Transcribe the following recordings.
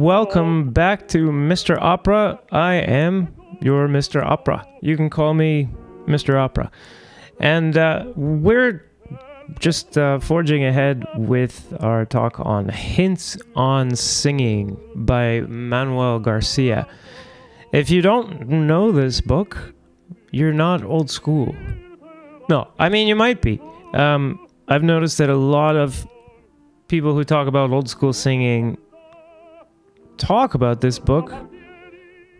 welcome back to Mr. Opera. I am your Mr. Opera. You can call me Mr. Opera. And uh, we're just uh, forging ahead with our talk on Hints on Singing by Manuel Garcia. If you don't know this book, you're not old school. No, I mean, you might be. Um, I've noticed that a lot of people who talk about old school singing talk about this book,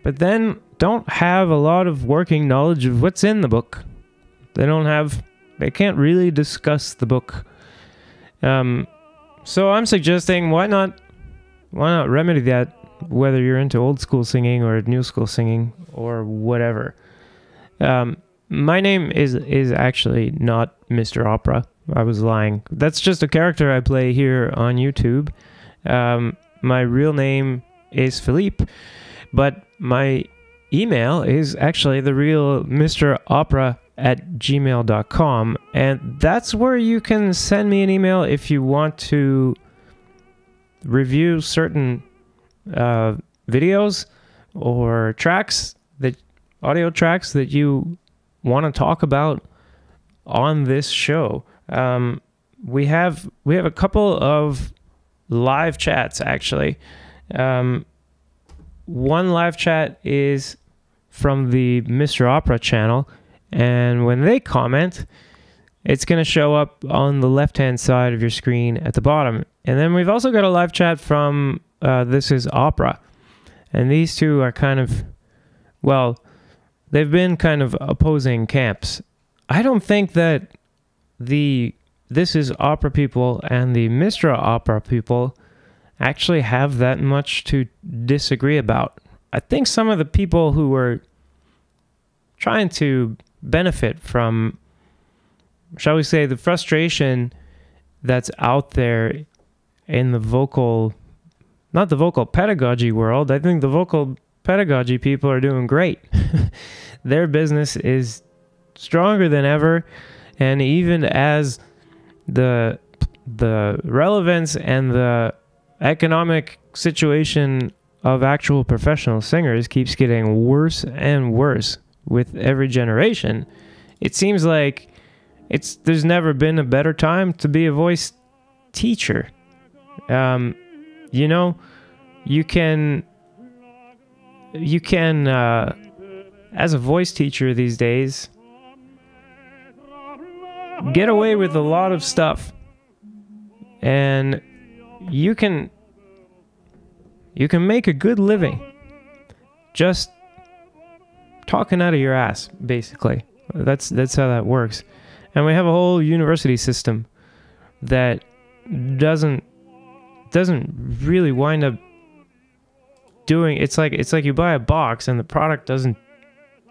but then don't have a lot of working knowledge of what's in the book. They don't have, they can't really discuss the book. Um, so I'm suggesting why not, why not remedy that, whether you're into old school singing or new school singing or whatever. Um, my name is is actually not Mr. Opera. I was lying. That's just a character I play here on YouTube. Um, my real name is Philippe, but my email is actually the real Mr. Opera at gmail.com. And that's where you can send me an email if you want to review certain uh, videos or tracks that audio tracks that you want to talk about on this show. Um, we have we have a couple of live chats actually. Um, one live chat is from the Mr. Opera channel, and when they comment, it's going to show up on the left hand side of your screen at the bottom. And then we've also got a live chat from uh, This is Opera. And these two are kind of, well, they've been kind of opposing camps. I don't think that the This is Opera people and the Mr. Opera people actually have that much to disagree about. I think some of the people who were trying to benefit from, shall we say, the frustration that's out there in the vocal, not the vocal pedagogy world. I think the vocal pedagogy people are doing great. Their business is stronger than ever. And even as the the relevance and the economic situation of actual professional singers keeps getting worse and worse with every generation. It seems like it's there's never been a better time to be a voice teacher. Um, you know, you can you can uh, as a voice teacher these days get away with a lot of stuff and you can you can make a good living just talking out of your ass basically. That's that's how that works. And we have a whole university system that doesn't doesn't really wind up doing it's like it's like you buy a box and the product doesn't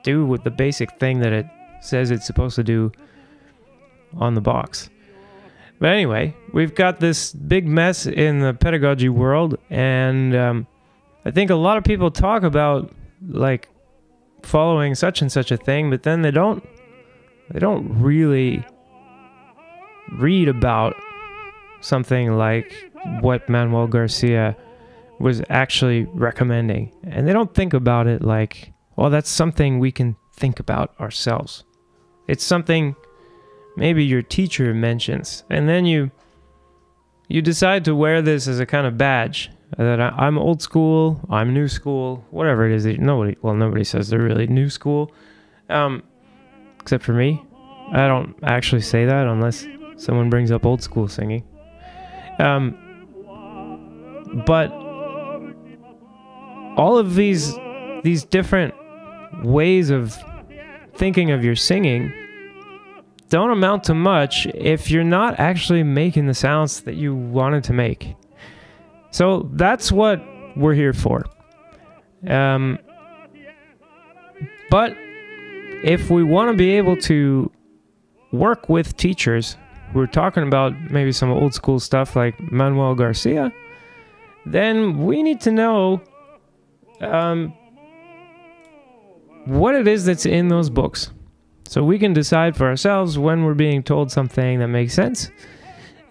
do what the basic thing that it says it's supposed to do on the box but anyway, we've got this big mess in the pedagogy world, and um, I think a lot of people talk about like following such and such a thing, but then they don't they don't really read about something like what Manuel Garcia was actually recommending. And they don't think about it like, well, that's something we can think about ourselves. It's something maybe your teacher mentions, and then you you decide to wear this as a kind of badge that I, am old school, I'm new school, whatever it is. That Nobody, well, nobody says they're really new school. Um, except for me. I don't actually say that unless someone brings up old school singing. Um, but all of these these different ways of thinking of your singing don't amount to much if you're not actually making the sounds that you wanted to make. So that's what we're here for. Um, but if we want to be able to work with teachers who are talking about maybe some old school stuff like Manuel Garcia, then we need to know um, what it is that's in those books. So we can decide for ourselves when we're being told something that makes sense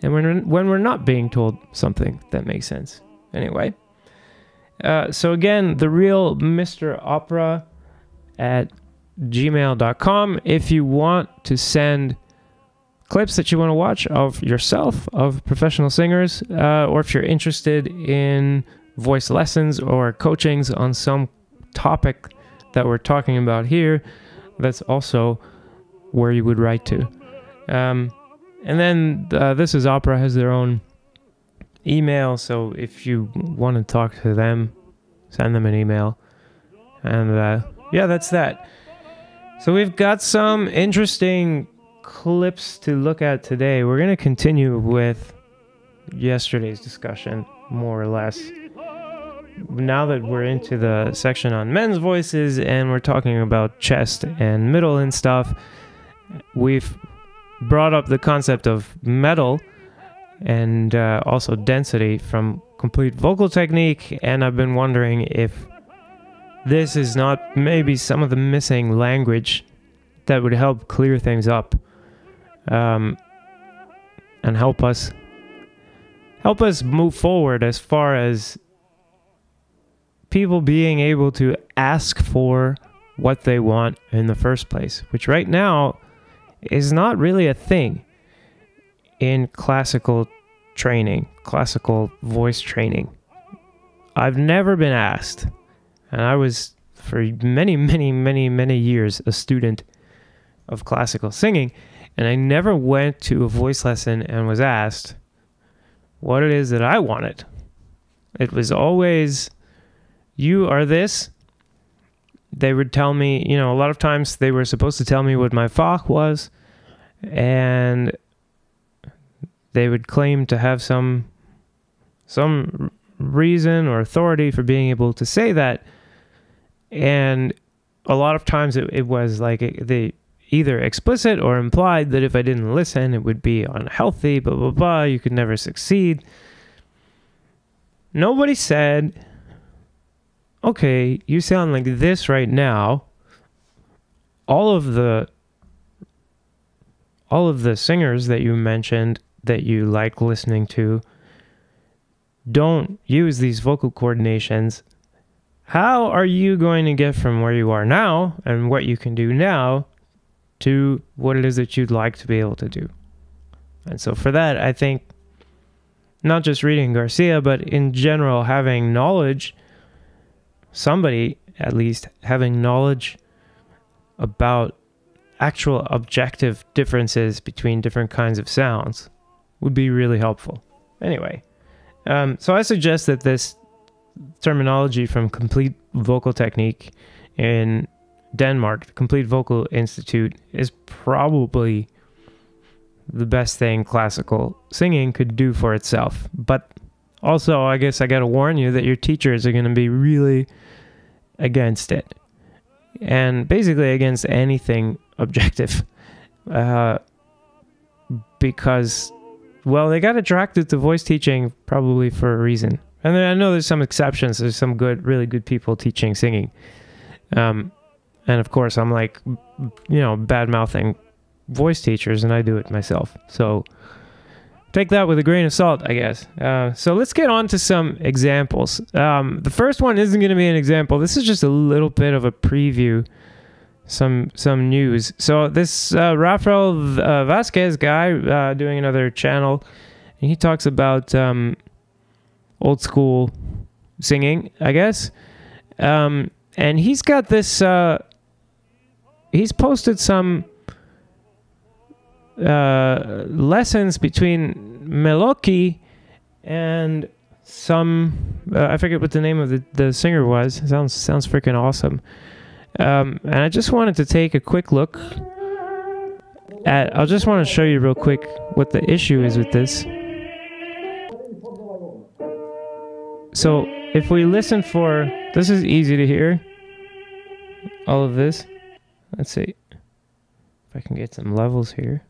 and when when we're not being told something that makes sense. Anyway, uh, so again, the real Mr. Opera at gmail.com if you want to send clips that you want to watch of yourself, of professional singers, uh, or if you're interested in voice lessons or coachings on some topic that we're talking about here, that's also where you would write to. Um, and then uh, This is Opera has their own email, so if you want to talk to them, send them an email. And uh, yeah, that's that. So we've got some interesting clips to look at today. We're going to continue with yesterday's discussion, more or less now that we're into the section on men's voices and we're talking about chest and middle and stuff, we've brought up the concept of metal and uh, also density from complete vocal technique. And I've been wondering if this is not maybe some of the missing language that would help clear things up um, and help us help us move forward as far as people being able to ask for what they want in the first place, which right now is not really a thing in classical training, classical voice training. I've never been asked, and I was for many, many, many, many years a student of classical singing, and I never went to a voice lesson and was asked what it is that I wanted. It was always you are this. They would tell me, you know, a lot of times they were supposed to tell me what my Fach was, and they would claim to have some some reason or authority for being able to say that. And a lot of times it, it was like they either explicit or implied that if I didn't listen, it would be unhealthy, blah, blah, blah. You could never succeed. Nobody said okay, you sound like this right now. All of the all of the singers that you mentioned that you like listening to don't use these vocal coordinations. How are you going to get from where you are now and what you can do now to what it is that you'd like to be able to do? And so for that, I think not just reading Garcia, but in general, having knowledge somebody at least having knowledge about actual objective differences between different kinds of sounds would be really helpful. Anyway, um, so I suggest that this terminology from Complete Vocal Technique in Denmark, the Complete Vocal Institute, is probably the best thing classical singing could do for itself. But also, I guess I got to warn you that your teachers are going to be really against it. And basically against anything objective. Uh, because, well, they got attracted to voice teaching probably for a reason. And I know there's some exceptions. There's some good, really good people teaching singing. Um, and of course, I'm like, you know, bad mouthing voice teachers, and I do it myself. So, take that with a grain of salt, I guess. Uh, so let's get on to some examples. Um, the first one isn't going to be an example. This is just a little bit of a preview, some some news. So this uh, Rafael uh, Vasquez guy uh, doing another channel, and he talks about um, old school singing, I guess. Um, and he's got this. Uh, he's posted some uh, lessons between Melocchi and some uh, I forget what the name of the, the singer was. sounds sounds freaking awesome. Um, and I just wanted to take a quick look at. I just want to show you real quick what the issue is with this. So if we listen for this is easy to hear. All of this. Let's see if I can get some levels here.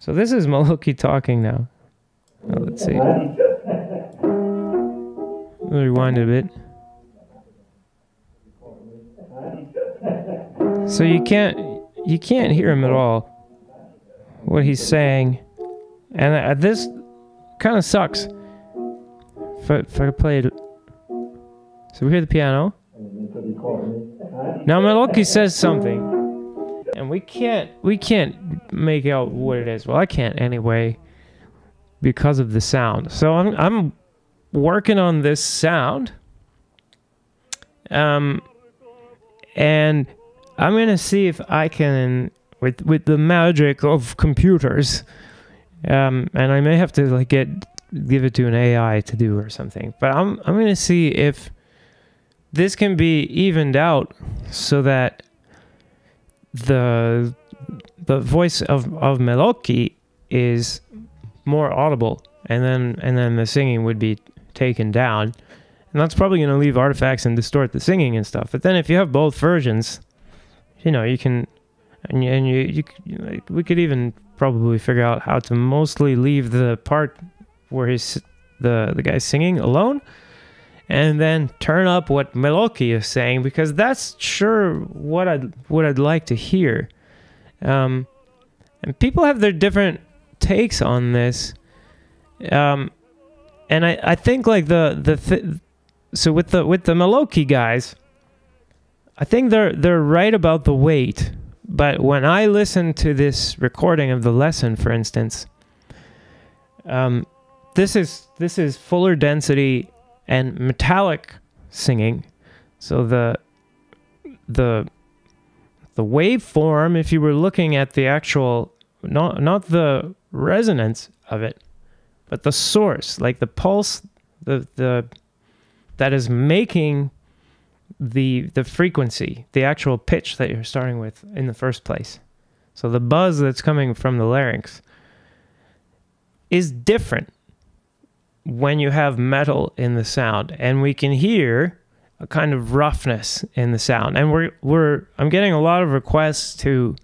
So this is Melocchi talking now. Oh, let's see. rewind a bit. So you can't you can't hear him at all. What he's saying, and uh, this kind of sucks. If I, if I play it, so we hear the piano. Now Melocchi says something, and we can't we can't make out what it is. Well, I can't anyway because of the sound. So I'm I'm working on this sound. Um and I'm going to see if I can with with the magic of computers um and I may have to like get give it to an AI to do or something. But I'm I'm going to see if this can be evened out so that the the voice of of Melocchi is more audible, and then and then the singing would be taken down, and that's probably going to leave artifacts and distort the singing and stuff. But then if you have both versions, you know you can, and you, and you, you, you we could even probably figure out how to mostly leave the part where he's the the guy singing alone and then turn up what Melocchi is saying because that's sure what I'd what I'd like to hear. Um, and people have their different takes on this. Um, and I, I think like the the th- so with the with the Melocchi guys, I think they're they're right about the weight. But when I listen to this recording of the lesson, for instance, um, this is this is fuller density and metallic singing. So the the the waveform, if you were looking at the actual not not the resonance of it, but the source, like the pulse, the the that is making the the frequency, the actual pitch that you're starting with in the first place. So the buzz that's coming from the larynx is different when you have metal in the sound and we can hear a kind of roughness in the sound and we're we're I'm getting a lot of requests to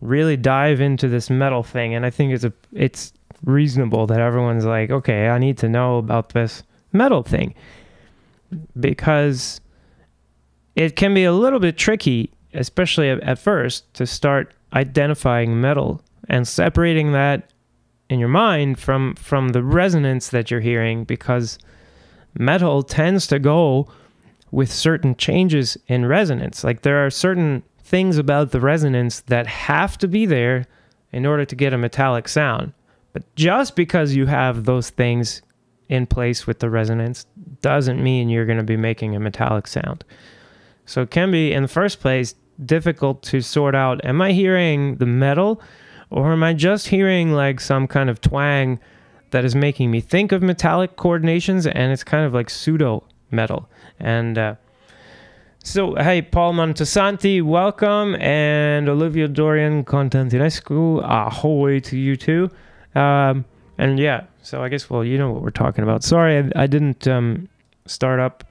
really dive into this metal thing and I think it's a it's reasonable that everyone's like, "Okay, I need to know about this metal thing." Because it can be a little bit tricky, especially at, at first, to start identifying metal and separating that in your mind from from the resonance that you're hearing because metal tends to go with certain changes in resonance. Like there are certain things about the resonance that have to be there in order to get a metallic sound. But just because you have those things in place with the resonance doesn't mean you're going to be making a metallic sound. So it can be, in the first place, difficult to sort out am I hearing the metal or am I just hearing like some kind of twang that is making me think of metallic coordinations and it's kind of like pseudo metal? And uh, so, hey, Paul Montesanti, welcome, and Olivia Dorian Constantinescu, ahoy to you too. Um, and yeah, so I guess, well, you know what we're talking about. Sorry, I, I didn't um, start up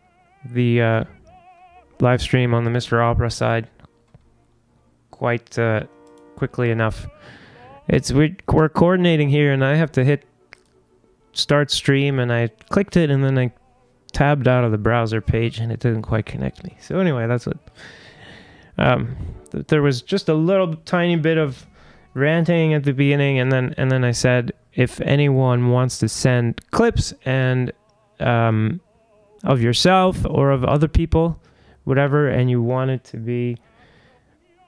the uh, live stream on the Mr. Opera side quite uh, quickly enough. It's we, we're coordinating here, and I have to hit start stream, and I clicked it, and then I tabbed out of the browser page and it didn't quite connect me. So anyway, that's what. Um, th- there was just a little tiny bit of ranting at the beginning, and then and then I said if anyone wants to send clips and um, of yourself or of other people, whatever, and you want it to be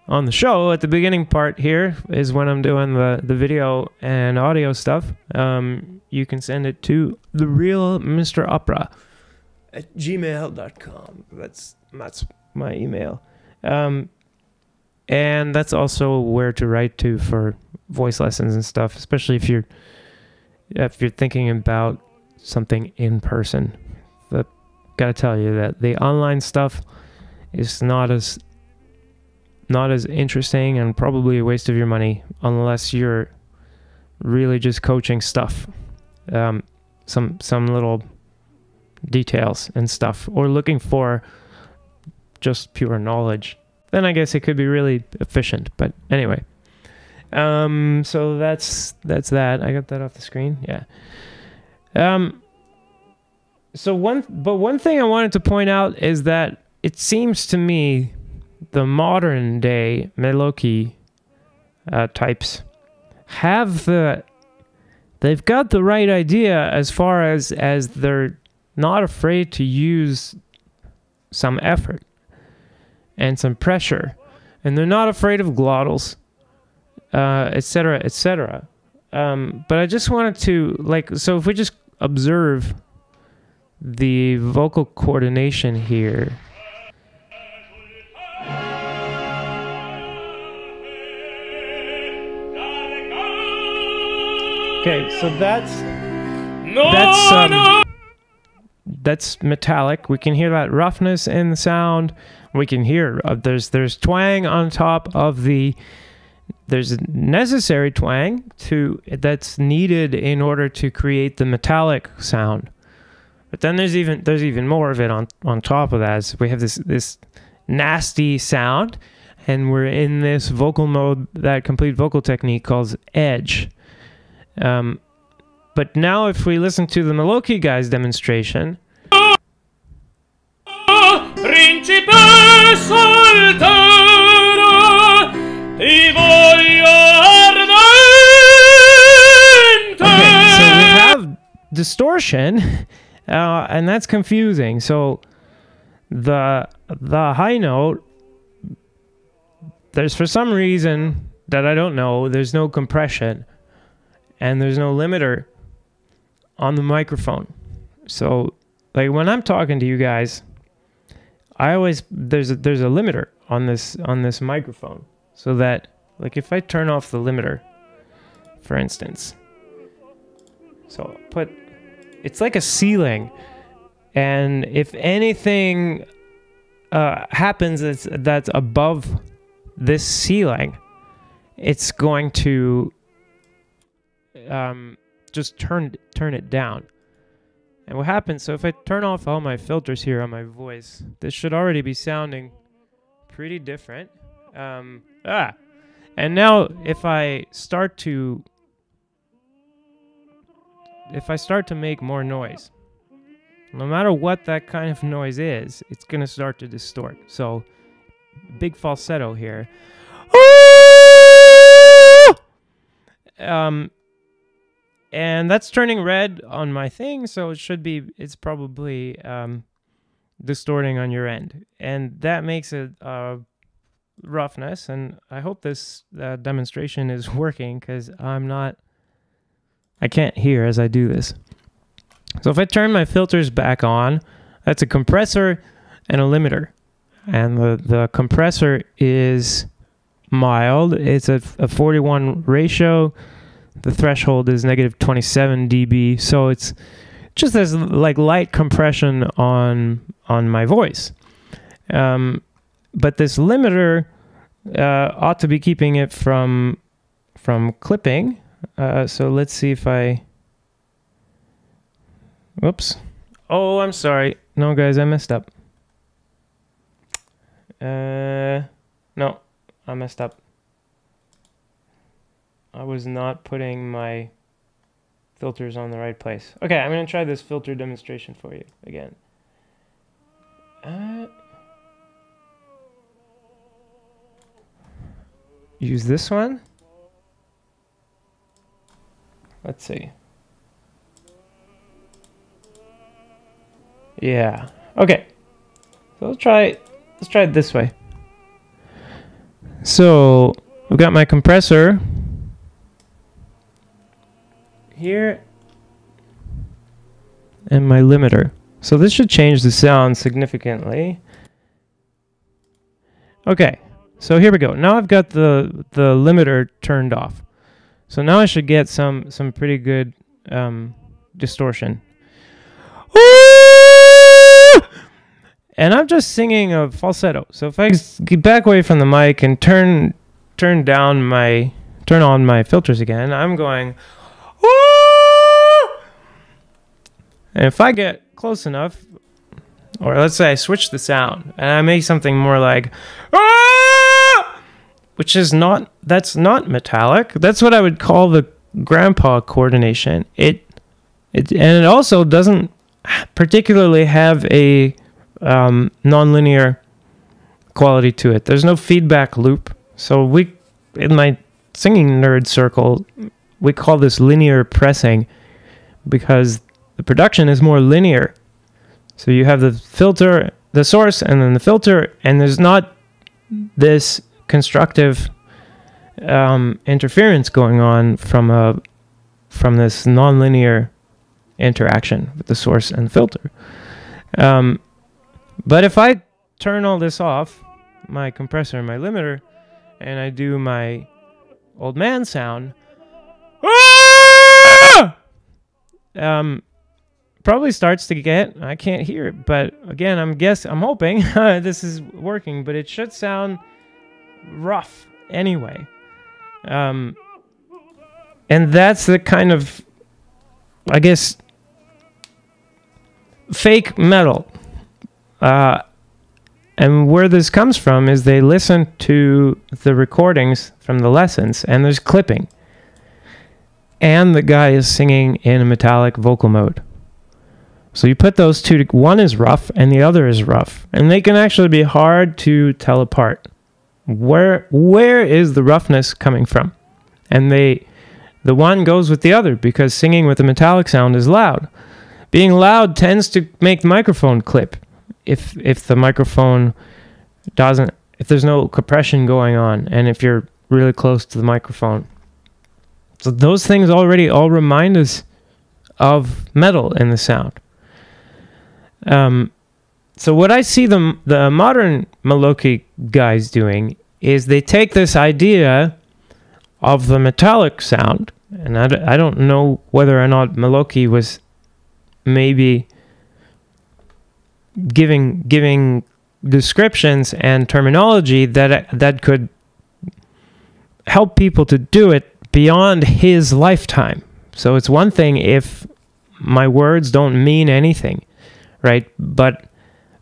on the show at the beginning part here is when I'm doing the, the video and audio stuff. Um, you can send it to the real Mr. Opera at gmail.com. That's that's my email. Um, and that's also where to write to for voice lessons and stuff, especially if you're if you're thinking about something in person. But gotta tell you that the online stuff is not as not as interesting and probably a waste of your money unless you're really just coaching stuff, um, some some little details and stuff, or looking for just pure knowledge then I guess it could be really efficient. But anyway, um, so that's that's that. I got that off the screen. Yeah. Um. So one, but one thing I wanted to point out is that it seems to me the modern day Melocchi uh, types have the they've got the right idea as far as as they're not afraid to use some effort and some pressure. And they're not afraid of glottals, etc., uh, etc. Et um, but I just wanted to, like, so if we just observe the vocal coordination here. Okay, so that's that's um, that's metallic. We can hear that roughness in the sound. We can hear uh, there's there's twang on top of the there's necessary twang to that's needed in order to create the metallic sound. But then there's even there's even more of it on on top of that. So we have this this nasty sound and we're in this vocal mode that complete vocal technique called edge um, but now if we listen to the Melocchi guy's demonstration. Distortion uh, and that's confusing. So the the high note there's for some reason that I don't know there's no compression and there's no limiter on the microphone. So like when I'm talking to you guys I always there's a, there's a limiter on this on this microphone so that like if I turn off the limiter for instance so put it's like a ceiling and if anything uh, happens that's that's above this ceiling it's going to um, just turn turn it down and what happens, so if I turn off all my filters here on my voice, this should already be sounding pretty different. Um, ah, and now if I start to, if I start to make more noise, no matter what that kind of noise is, it's going to start to distort. So big falsetto here. Um, and that's turning red on my thing so it should be it's probably um, distorting on your end. And that makes it uh, roughness and i hope this uh, demonstration is working because i'm not i can't hear as i do this. So if i turn my filters back on that's a compressor and a limiter. And the, the compressor is mild. It's a, a 41 ratio the threshold is negative 27 dB, so it's just as like light compression on on my voice. Um, but this limiter uh, ought to be keeping it from from clipping. Uh, so let's see if I. Whoops. Oh, I'm sorry. No, guys, I messed up. Uh, no, I messed up. I was not putting my filters on the right place. Okay, I'm going to try this filter demonstration for you again. Uh, use this one. Let's see. Yeah. Okay. So let's try let's try it this way. So I've got my compressor here and my limiter. So this should change the sound significantly. Okay, So here we go. Now I've got the the limiter turned off. So now I should get some some pretty good um, distortion. And I'm just singing a falsetto. So if I get back away from the mic and turn turn down my turn on my filters again, I'm going. And if I get close enough, or let's say I switch the sound and I make something more like, which is not that's not metallic. That's what I would call the grandpa coordination. It it and it also doesn't particularly have a um, nonlinear quality to it. There's no feedback loop. So we in my singing nerd circle, we call this linear pressing because the production is more linear. So you have the filter, the source, and then the filter, and there's not this constructive um, interference going on from a from this nonlinear interaction with the source and filter. Um, but if I turn all this off, my compressor and my limiter, and I do my old man sound, ah! um, probably starts to get. I can't hear it, but again, I'm guess I'm hoping this is working, but it should sound rough anyway. Um, and that's the kind of, I guess, fake metal. Uh, and where this comes from is they listen to the recordings from the lessons, and there's clipping. And the guy is singing in a metallic vocal mode. So you put those two, one is rough and the other is rough. And they can actually be hard to tell apart where where is the roughness coming from? And they the one goes with the other because singing with a metallic sound is loud. Being loud tends to make the microphone clip. If if the microphone doesn't if there's no compression going on and if you're really close to the microphone. So those things already all remind us of metal in the sound. Um, so what I see the the modern Melocchi guys doing is they take this idea of the metallic sound, and I, I don't know whether or not Melocchi was maybe giving giving descriptions and terminology that that could help people to do it beyond his lifetime. So it's one thing if my words don't mean anything, right? But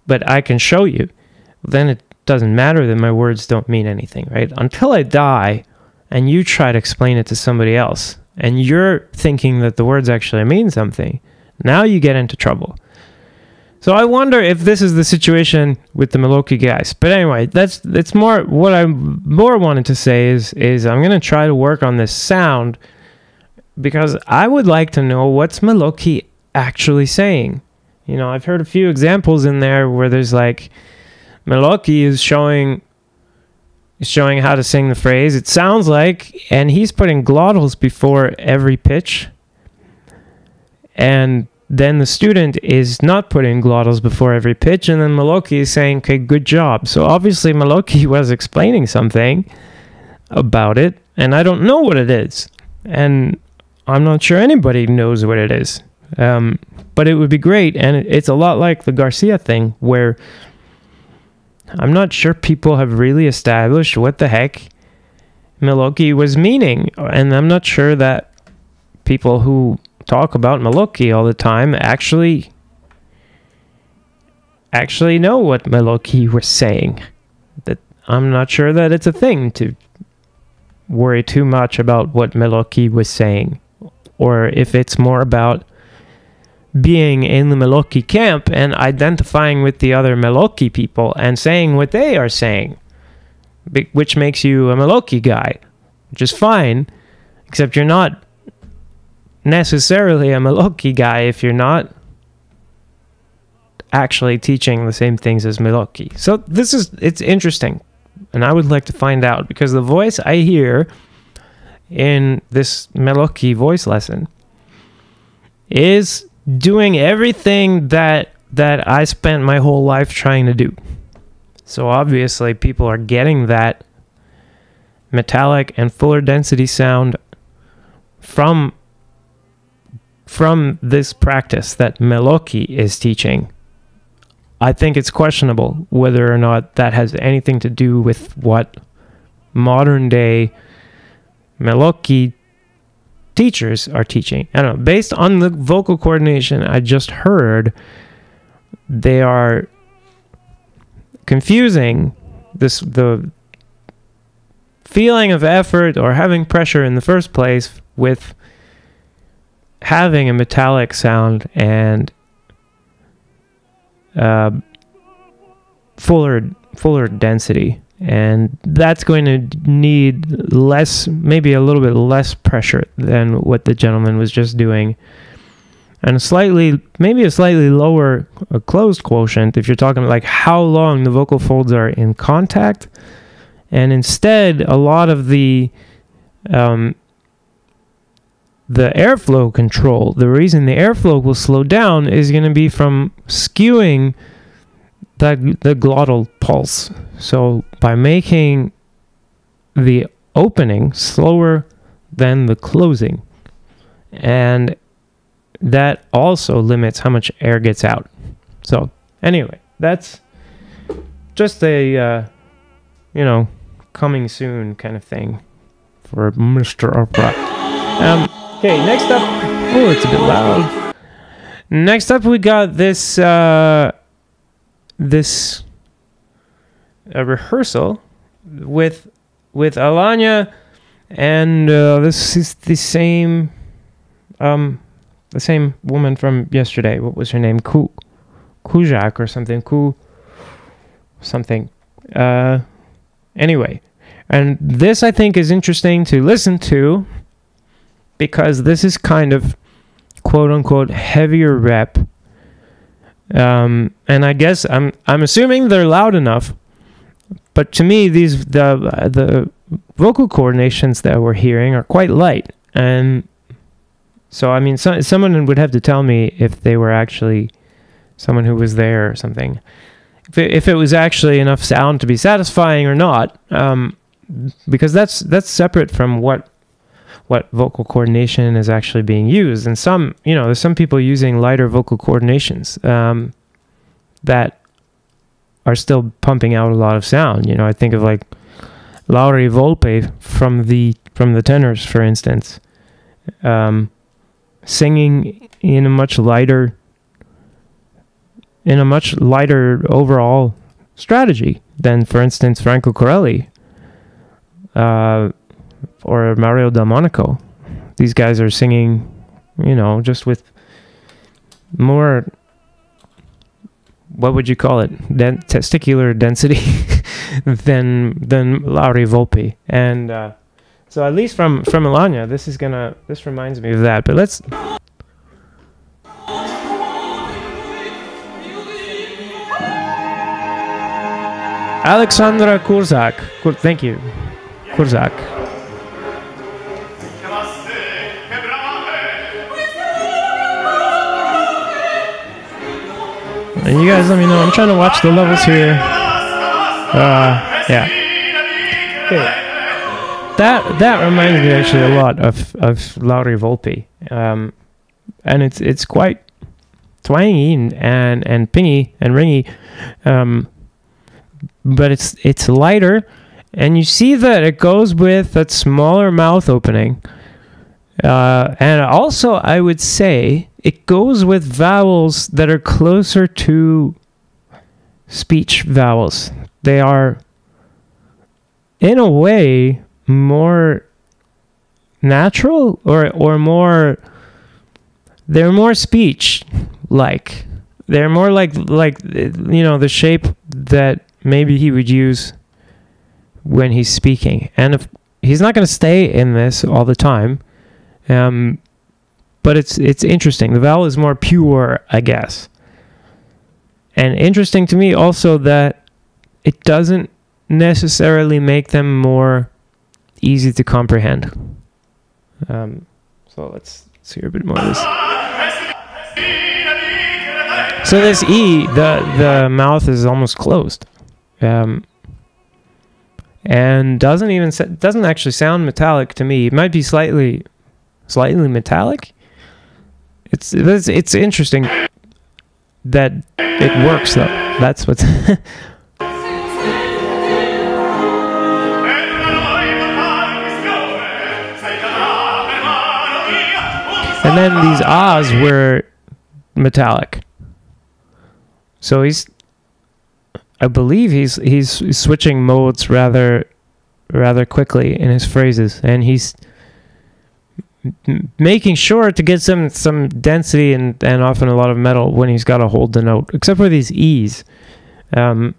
but I can show you. Then it doesn't matter that my words don't mean anything, right? Until I die and you try to explain it to somebody else and you're thinking that the words actually mean something, now you get into trouble. So I wonder if this is the situation with the Melocchi guys. But anyway, that's it's more what I more wanted to say is is I'm gonna try to work on this sound because I would like to know what's Melocchi actually saying. You know, I've heard a few examples in there where there's like Melocchi is showing is showing how to sing the phrase. It sounds like, and he's putting glottals before every pitch. And then the student is not putting glottals before every pitch, and then Melocchi is saying, okay, good job. So obviously Melocchi was explaining something about it, and I don't know what it is. And I'm not sure anybody knows what it is. Um, but it would be great, and it's a lot like the Garcia thing, where I'm not sure people have really established what the heck Melocchi was meaning. And I'm not sure that people who talk about Melocchi all the time actually actually know what Melocchi was saying. That I'm not sure that it's a thing to worry too much about what Melocchi was saying or if it's more about being in the Melocchi camp and identifying with the other Melocchi people and saying what they are saying, which makes you a Melocchi guy, which is fine, except you're not necessarily a Melocchi guy if you're not actually teaching the same things as Melocchi. So this is it's interesting, and I would like to find out because the voice I hear in this Melocchi voice lesson is doing everything that that I spent my whole life trying to do. So obviously people are getting that metallic and fuller density sound from from this practice that Melocchi is teaching. I think it's questionable whether or not that has anything to do with what modern day Melocchi teachers are teaching. I don't know. Based on the vocal coordination I just heard, they are confusing this the feeling of effort or having pressure in the first place with having a metallic sound and uh, fuller fuller density and that's going to need less maybe a little bit less pressure than what the gentleman was just doing. And a slightly maybe a slightly lower a closed quotient if you're talking like how long the vocal folds are in contact. And instead a lot of the um, the airflow control the reason the airflow will slow down is going to be from skewing that the glottal pulse. So by making the opening slower than the closing and that also limits how much air gets out. So anyway, that's just a uh, you know coming soon kind of thing for Mr. Opera. Um, okay, next up. Oh, it's a bit loud. Next up, we got this uh, this a rehearsal with with Alagna, and uh, this is the same um the same woman from yesterday. What was her name? Ku Kujak or something. Ku something. Uh, anyway, and this I think is interesting to listen to because this is kind of quote unquote heavier rep. Um, and I guess I'm I'm assuming they're loud enough, but to me these the the vocal coordinations that we're hearing are quite light and so I mean, so, someone would have to tell me if they were actually someone who was there or something. If it, if it was actually enough sound to be satisfying or not, um, because that's that's separate from what what vocal coordination is actually being used. And some, you know, there's some people using lighter vocal coordinations um, that are still pumping out a lot of sound. You know, I think of like Lauri Volpi from the from the tenors, for instance. Um, singing in a much lighter in a much lighter overall strategy than, for instance, Franco Corelli uh, or Mario Del Monaco. These guys are singing, you know, just with more. What would you call it? Den- testicular density than than Lauri Volpi, and uh, so at least from from Alagna, this is gonna this reminds me of that. But let's. Alexandra Kurzak. Kur, thank you. Kurzak. And you guys let me know. I'm trying to watch the levels here. Uh, yeah. Okay that that reminds me actually a lot of of Lauri Volpi, um, and it's it's quite twangy and and, and pingy and ringy, um, but it's it's lighter, and you see that it goes with that smaller mouth opening, uh, and also I would say it goes with vowels that are closer to speech vowels. They are, in a way, more natural or or more they're more speech like they're more like like you know the shape that maybe he would use when he's speaking. And if he's not going to stay in this all the time um but it's it's interesting the vowel is more pure i guess and interesting to me also that it doesn't necessarily make them more easy to comprehend. Um, so let's, hear a bit more of this. So this E, the the mouth is almost closed, um, and doesn't even doesn't actually sound metallic to me. It might be slightly slightly metallic. It's it's, it's interesting that it works though. That's what's And then these ahs were metallic. So he's I believe he's he's switching modes rather rather quickly in his phrases and he's making sure to get some some density and and often a lot of metal when he's got to hold the note except for these e's. Um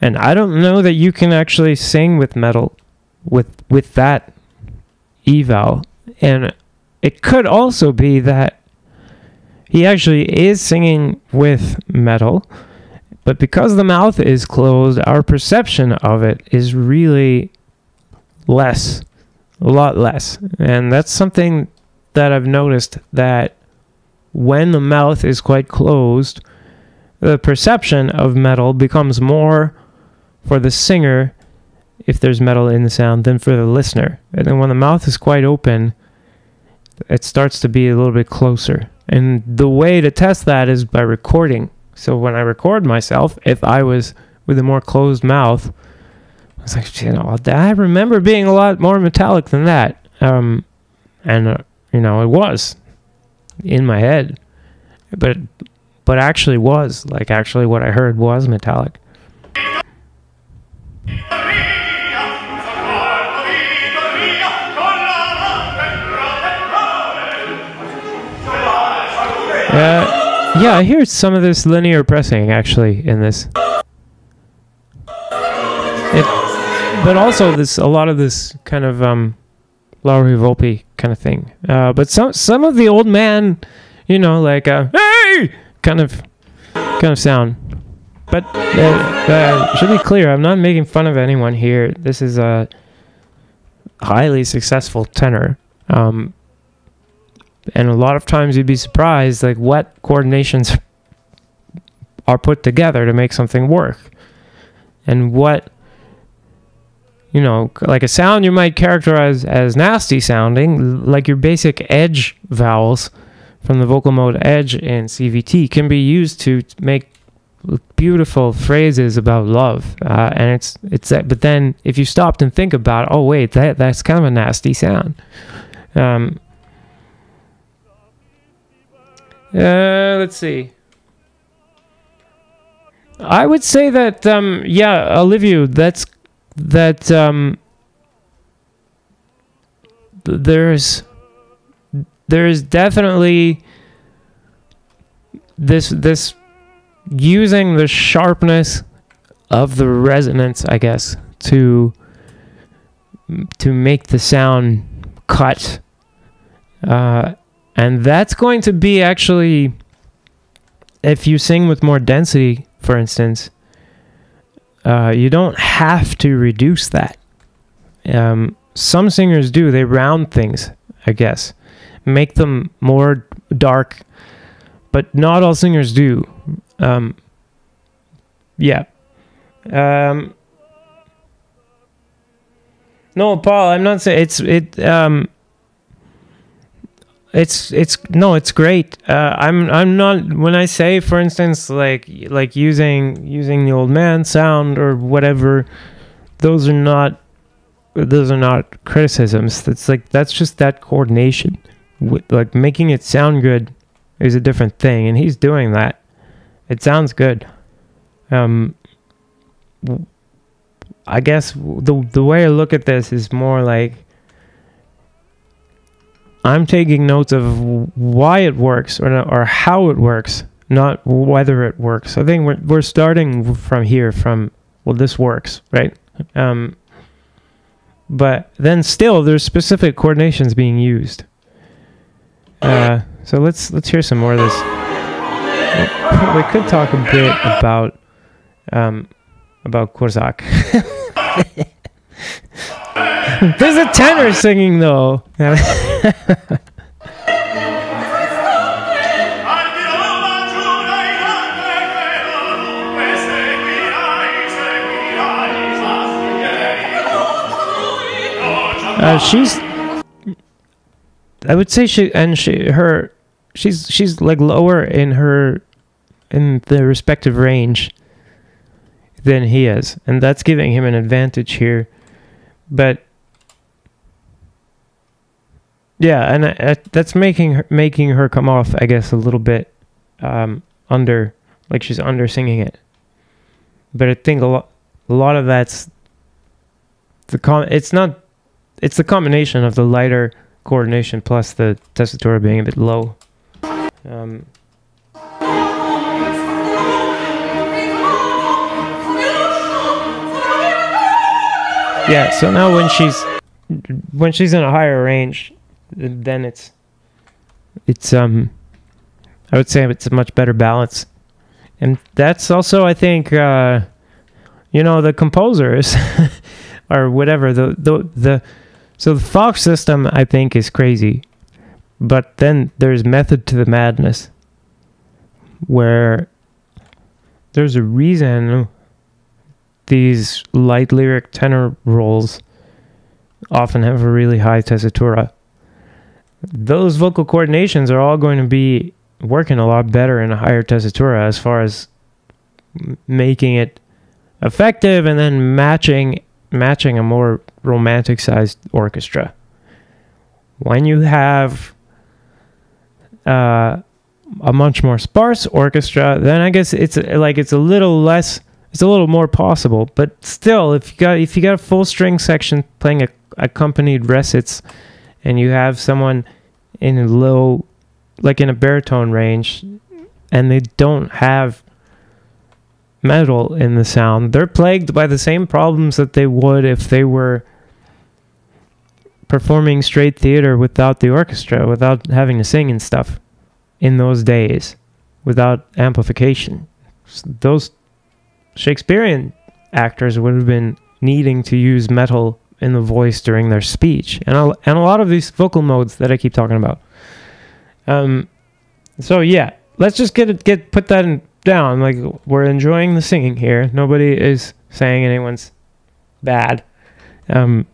and I don't know that you can actually sing with metal with with that eval and it could also be that he actually is singing with metal but because the mouth is closed, our perception of it is really less, a lot less. And that's something that I've noticed that when the mouth is quite closed, the perception of metal becomes more for the singer if there's metal in the sound than for the listener. And then when the mouth is quite open, it starts to be a little bit closer. And the way to test that is by recording so when I record myself, if I was with a more closed mouth, was like, you know, I remember being a lot more metallic than that. Um, and uh, you know, it was in my head, but but actually was like actually what I heard was metallic. Uh, yeah, I hear some of this linear pressing actually in this. It, but also this a lot of this kind of um, Lauri Volpi kind of thing. Uh, but some some of the old man, you know, like uh, hey kind of kind of sound. But uh, uh, should be clear, I'm not making fun of anyone here. This is a highly successful tenor. Um, and a lot of times you'd be surprised like what coordinations are put together to make something work and what you know like a sound you might characterize as nasty sounding like your basic edge vowels from the vocal mode edge in cvt can be used to make beautiful phrases about love uh, and it's it's but then if you stopped and think about oh wait that that's kind of a nasty sound um, uh, let's see. I would say that, um, yeah, Olivia, that's that. Um, there's there's definitely this this using the sharpness of the resonance, I guess, to to make the sound cut. Uh, and that's going to be actually, if you sing with more density, for instance, uh, you don't have to reduce that. Um, some singers do, they round things, I guess, make them more dark, but not all singers do. Um, yeah. Um, no, Paul, I'm not saying it's it. Um, it's it's no it's great. Uh, i'm i'm not when i say for instance like like using using the old man sound or whatever those are not those are not criticisms. That's like that's just that coordination. Like making it sound good is a different thing and he's doing that. It sounds good. Um i guess the the way i look at this is more like I'm taking notes of why it works or, or how it works, not whether it works. I think we're, we're starting from here, from, well, this works, right? Um, but then still, there's specific coordinations being used. Uh, so let's let's hear some more of this. We could talk a bit about um, about Korsak. There's a tenor singing though. Uh, she's. I would say she and she her, she's she's like lower in her, in the respective range. Than he is, and that's giving him an advantage here, but. Yeah, and that's making her, making her come off, I guess, a little bit um, under, like she's under singing it. But I think a lot, a lot of that's the com. It's not. It's the combination of the lighter coordination plus the tessitura being a bit low. Um, yeah. So now when she's when she's in a higher range, then it's it's um I would say it's a much better balance. And that's also I think uh you know the composers or whatever the the the so the Fach system I think is crazy. But then there's method to the madness where there's a reason these light lyric tenor roles often have a really high tessitura. Those vocal coordinations are all going to be working a lot better in a higher tessitura as far as making it effective and then matching matching a more romantic sized orchestra. When you have uh, a much more sparse orchestra, then I guess it's like it's a little less, it's a little more possible. But still, if you got if you got a full string section playing a, accompanied recits, and you have someone in a low, like in a baritone range, and they don't have metal in the sound, they're plagued by the same problems that they would if they were performing straight theater without the orchestra, without having to sing and stuff in those days, without amplification. Those Shakespearean actors would have been needing to use metal in the voice during their speech, and a, and a lot of these vocal modes that I keep talking about. Um, so yeah, let's just get it, get put that in, down. Like we're enjoying the singing here. Nobody is saying anyone's bad. Um,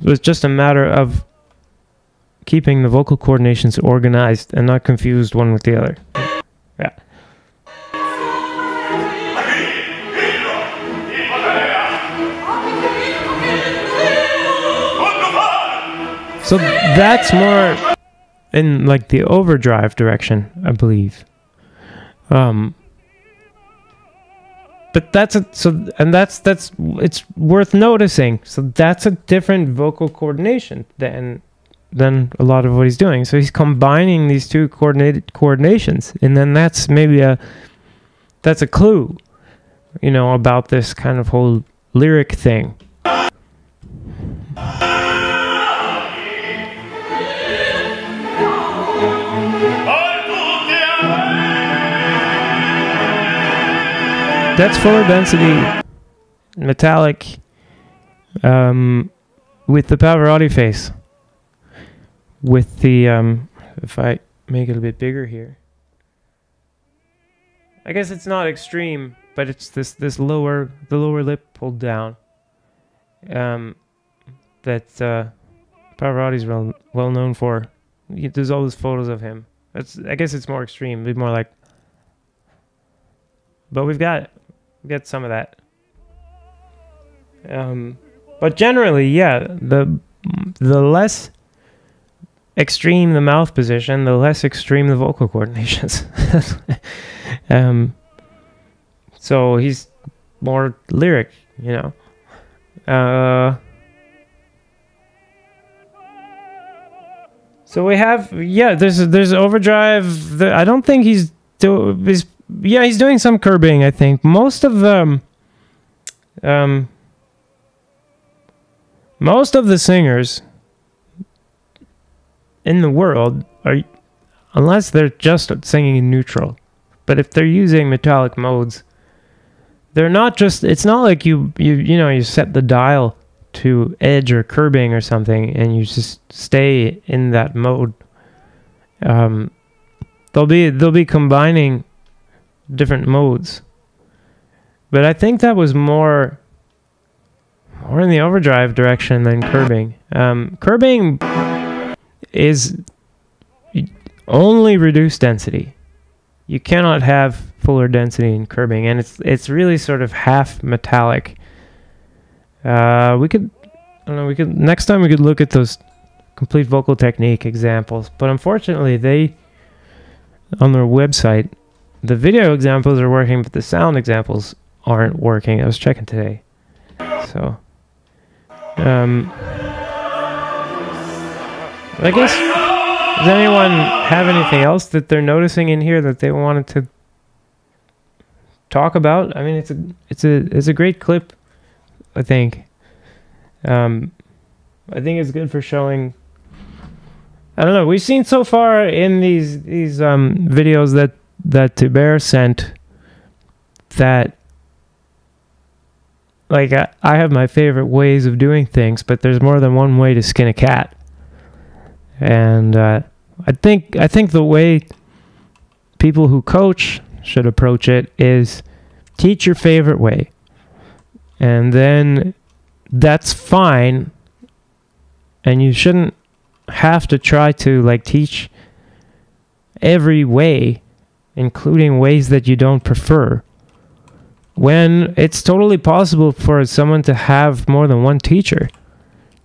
it was just a matter of keeping the vocal coordinations organized and not confused one with the other. Yeah. So that's more in like the overdrive direction, I believe. Um but that's a so and that's that's it's worth noticing. So that's a different vocal coordination than than a lot of what he's doing. So he's combining these two coordinated coordinations, and then that's maybe a that's a clue, you know, about this kind of whole lyric thing. That's fuller density, metallic, um, with the Pavarotti face. With the, um, if I make it a bit bigger here. I guess it's not extreme, but it's this, this lower, the lower lip pulled down. Um, that, uh, Pavarotti's well, well known for. There's all these photos of him. It's, I guess it's more extreme, a bit more like, but we've got get some of that. Um, but generally, yeah, the the less extreme the mouth position, the less extreme the vocal coordinations. um, so he's more lyric, you know. Uh, so we have, yeah, there's there's overdrive. The, I don't think he's do he's yeah, he's doing some curbing. I think most of the um, most of the singers in the world are, unless they're just singing in neutral, but if they're using metallic modes, they're not just. It's not like you you you know you set the dial to edge or curbing or something, and you just stay in that mode. Um, they'll be they'll be combining different modes. But I think that was more more in the overdrive direction than curbing. Um, curbing is only reduced density. You cannot have fuller density in curbing, and it's it's really sort of half metallic. Uh, we could, I don't know, we could next time we could look at those complete vocal technique examples, but unfortunately they on their website the video examples are working, but the sound examples aren't working. I was checking today, so um, I guess does anyone have anything else that they're noticing in here that they wanted to talk about? I mean, it's a it's a it's a great clip. I think. Um, I think it's good for showing. I don't know. We've seen so far in these these um, videos that that Tiber sent that like I, I have my favorite ways of doing things, but there's more than one way to skin a cat. And uh, I think I think the way people who coach should approach it is teach your favorite way. And then that's fine. And you shouldn't have to try to like teach every way, including ways that you don't prefer. When it's totally possible for someone to have more than one teacher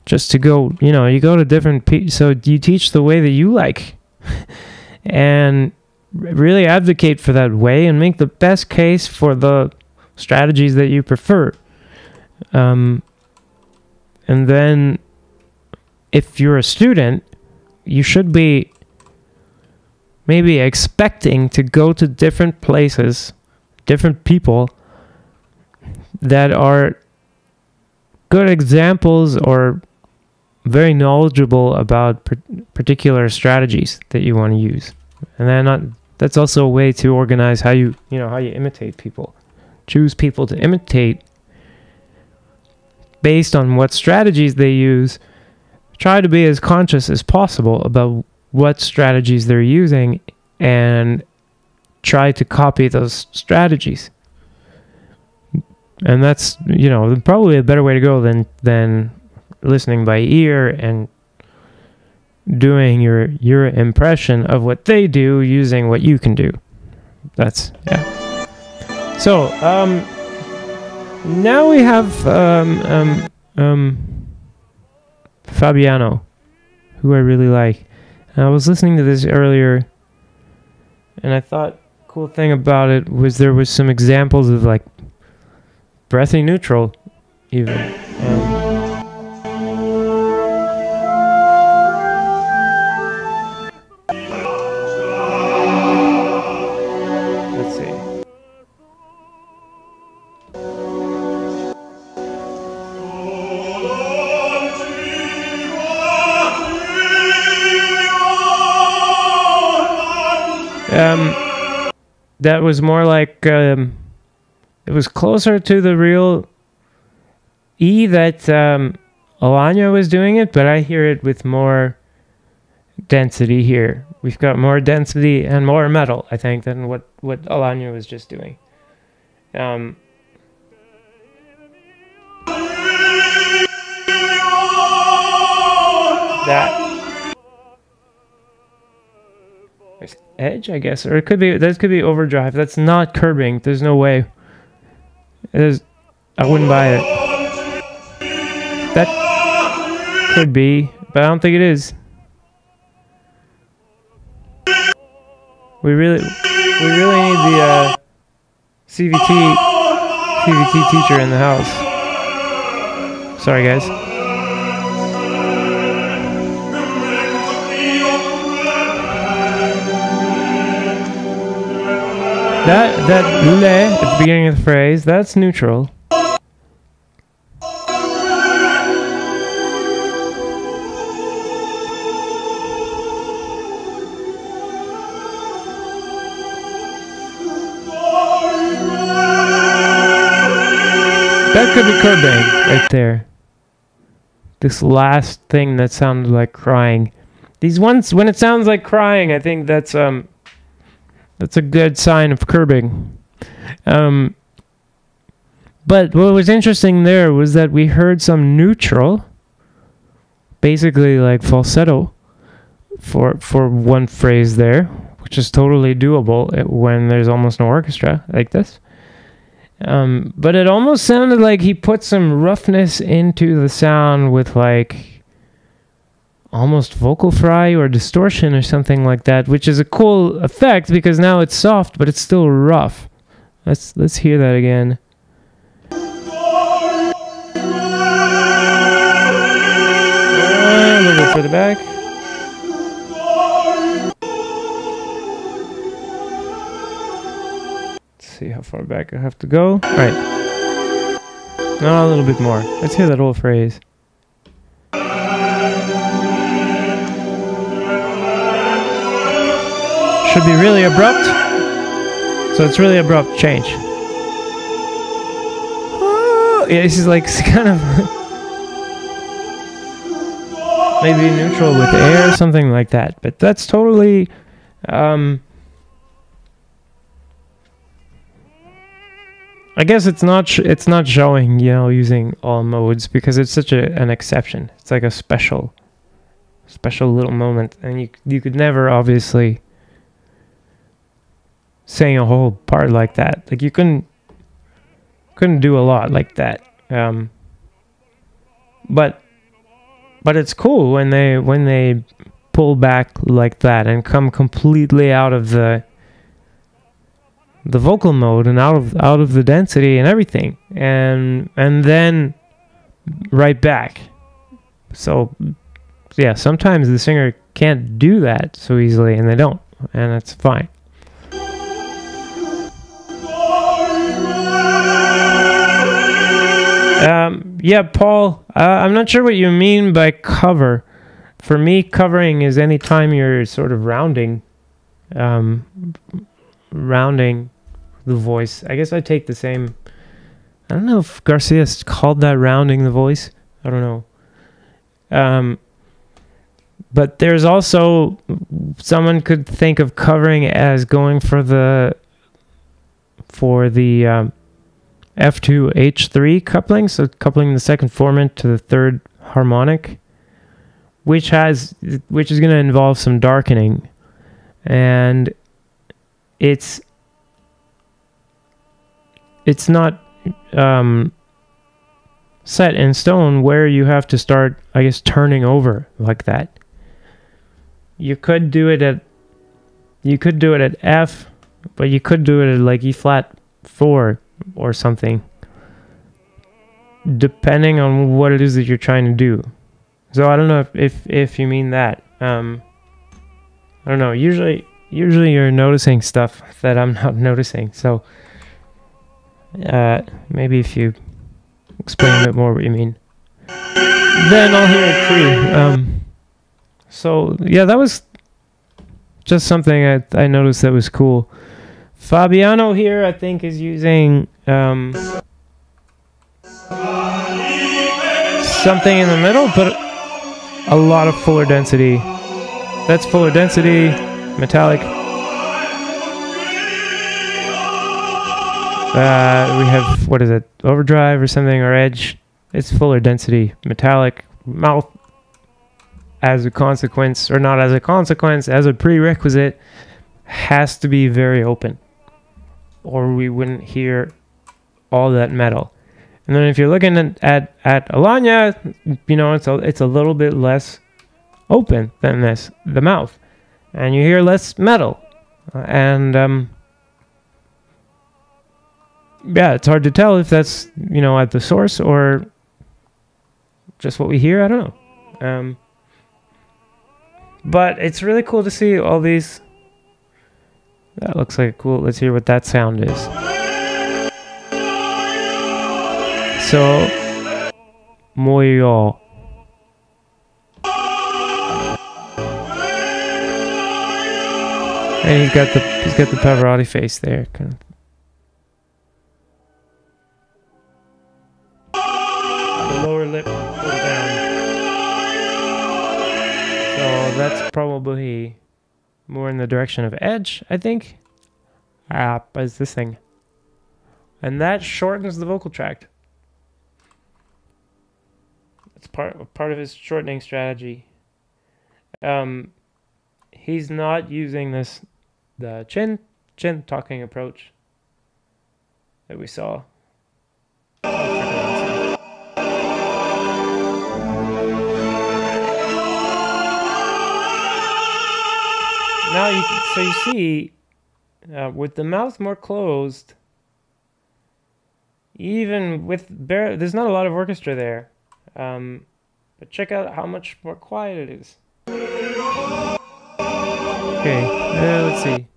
just to go, you know, you go to different pe- so you teach the way that you like and really advocate for that way and make the best case for the strategies that you prefer. Um, and then if you're a student, you should be maybe expecting to go to different places, different people that are good examples or very knowledgeable about particular strategies that you want to use. And then not, that's also a way to organize how you, you know, how you imitate people. Choose people to imitate based on what strategies they use. Try to be as conscious as possible about what strategies they're using and try to copy those strategies. And that's, you know, probably a better way to go than than listening by ear and doing your your impression of what they do using what you can do. That's yeah. So um, now we have um, um, um, Fabiano, who I really like. And I was listening to this earlier, and I thought cool thing about it was there was some examples of like breathy neutral, even. That was more like um, it was closer to the real E that um, Alagna was doing it, but I hear it with more density here. We've got more density and more metal, I think, than what what Alagna was just doing. Um, that edge, I guess, or it could be that could be overdrive. That's not curbing. There's no way. It is. I wouldn't buy it. That could be, but I don't think it is. We really, we really need the uh, CVT, CVT teacher in the house. Sorry, guys. That that le at the beginning of the phrase, that's neutral. That could be curbing right there. This last thing that sounded like crying. These ones when it sounds like crying, I think that's um that's a good sign of curbing. Um, But what was interesting there was that we heard some neutral, basically like falsetto, for for one phrase there, which is totally doable when there's almost no orchestra like this. Um, but it almost sounded like he put some roughness into the sound with like almost vocal fry or distortion or something like that, which is a cool effect because now it's soft, but it's still rough. Let's let's hear that again. a little bit further back. Let's see how far back I have to go. All right. No, a little bit more. Let's hear that whole phrase. Should be really abrupt. So it's really abrupt change. Yeah, this is like kind of maybe neutral with air, or something like that. But that's totally. Um, I guess it's not it's not showing you know using all modes because it's such a, an exception. It's like a special, special little moment, and you you could never obviously sing a whole part like that. Like you couldn't couldn't do a lot like that. Um, but but it's cool when they when they pull back like that and come completely out of the the vocal mode and out of out of the density and everything and and then right back so yeah sometimes the singer can't do that so easily and they don't and it's fine Um, yeah, Paul, uh, I'm not sure what you mean by cover. For me, covering is any time you're sort of rounding, um, rounding the voice. I guess I take the same. I don't know if Garcia called that rounding the voice. I don't know. Um, but there's also someone could think of covering as going for the for the um, F2H3 coupling, so coupling the second formant to the third harmonic, which has which is going to involve some darkening, and it's it's not um, set in stone where you have to start, I guess, turning over like that. You could do it at you could do it at F, but you could do it at like E flat four or something. Depending on what it is that you're trying to do. So i don't know if if, if you mean that um i don't know. Usually usually you're noticing stuff that i'm not noticing. So uh maybe if you explain a bit more what you mean. Then i'll hear it too um so yeah that was just something i i noticed that was cool. Fabiano here, I think, is using um, something in the middle, but a lot of fuller density. That's fuller density, metallic. Uh, we have, what is it, overdrive or something, or edge. It's fuller density, metallic, mouth as a consequence, or not as a consequence, as a prerequisite, has to be very open or we wouldn't hear all that metal. And then if you're looking at at, at Alagna, you know, it's a, it's a little bit less open than this, the mouth. And you hear less metal. And um, yeah, it's hard to tell if that's, you know, at the source or just what we hear. I don't know. Um, but it's really cool to see all these that looks like cool. Let's hear what that sound is. So, Moyo. And he's got the he's got the Pavarotti face there, kind of. The lower lip down. So that's probably more in the direction of edge, I think. Ah, it's this thing. and that shortens the vocal tract. It's part part of his shortening strategy. Um, he's not using this the chin chin talking approach that we saw. Now you so you see uh, with the mouth more closed, even with bare, there's not a lot of orchestra there. Um, but check out how much more quiet it is. Okay, uh, let's see.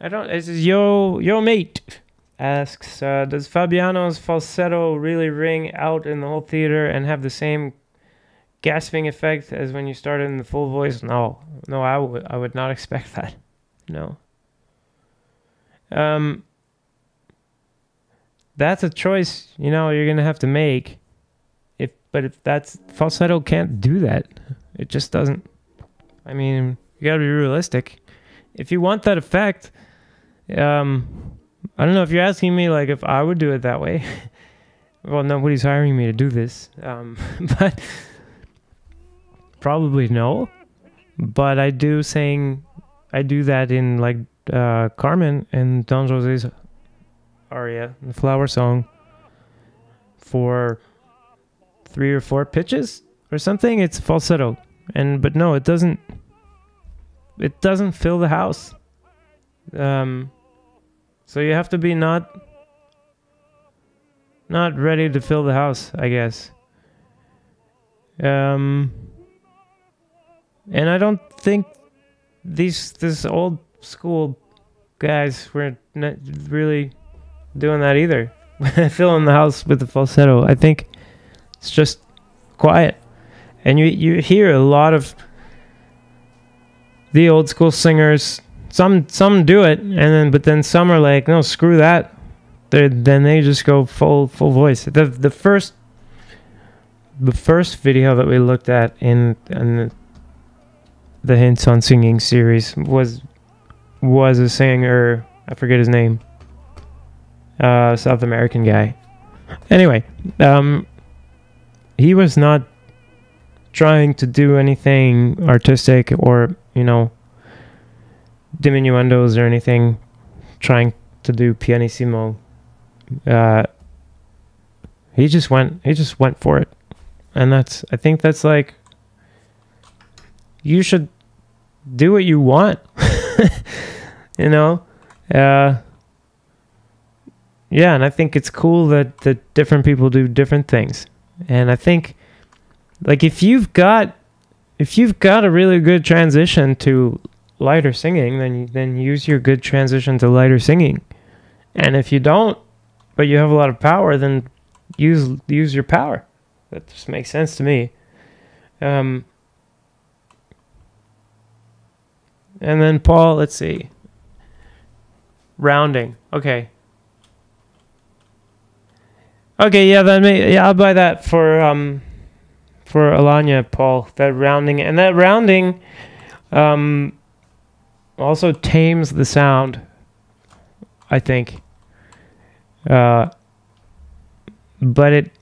I don't. This is yo yo mate asks, uh, does Fabiano's falsetto really ring out in the whole theater and have the same gasping effect as when you started in the full voice? No, no, I would I would not expect that. No. Um, that's a choice you know you're gonna have to make. But if that's falsetto can't do that, it just doesn't. I mean, you gotta be realistic. If you want that effect, um, I don't know if you're asking me like if I would do it that way. well, nobody's hiring me to do this, um, but probably no. But I do saying I do that in like uh, Carmen and Don Jose's aria, the flower song, for three or four pitches or something. It's falsetto, and but no, it doesn't. It doesn't fill the house. Um, so you have to be not not ready to fill the house, I guess. Um, and I don't think these this old school guys were not really doing that either. Filling the house with the falsetto. I think it's just quiet, and you you hear a lot of the old school singers. Some some do it, and then but then some are like, no, screw that. They're, then they just go full full voice. The the first the first video that we looked at in in the, the hints on singing series was was a singer. I forget his name. Uh, South American guy. Anyway, um, he was not trying to do anything artistic or you know diminuendos or anything. Trying to do pianissimo. Uh, he just went. He just went for it, and that's. I think that's like. You should do what you want. you know, uh, yeah, and I think it's cool that that different people do different things, and I think, like, if you've got, if you've got a really good transition to lighter singing, then then use your good transition to lighter singing, and if you don't, but you have a lot of power, then use use your power. That just makes sense to me. Um, and then Paul, let's see. Rounding. Okay. Okay, yeah, that may yeah, I'll buy that for um for Alagna, Paul. That rounding and that rounding um also tames the sound, I think. Uh but it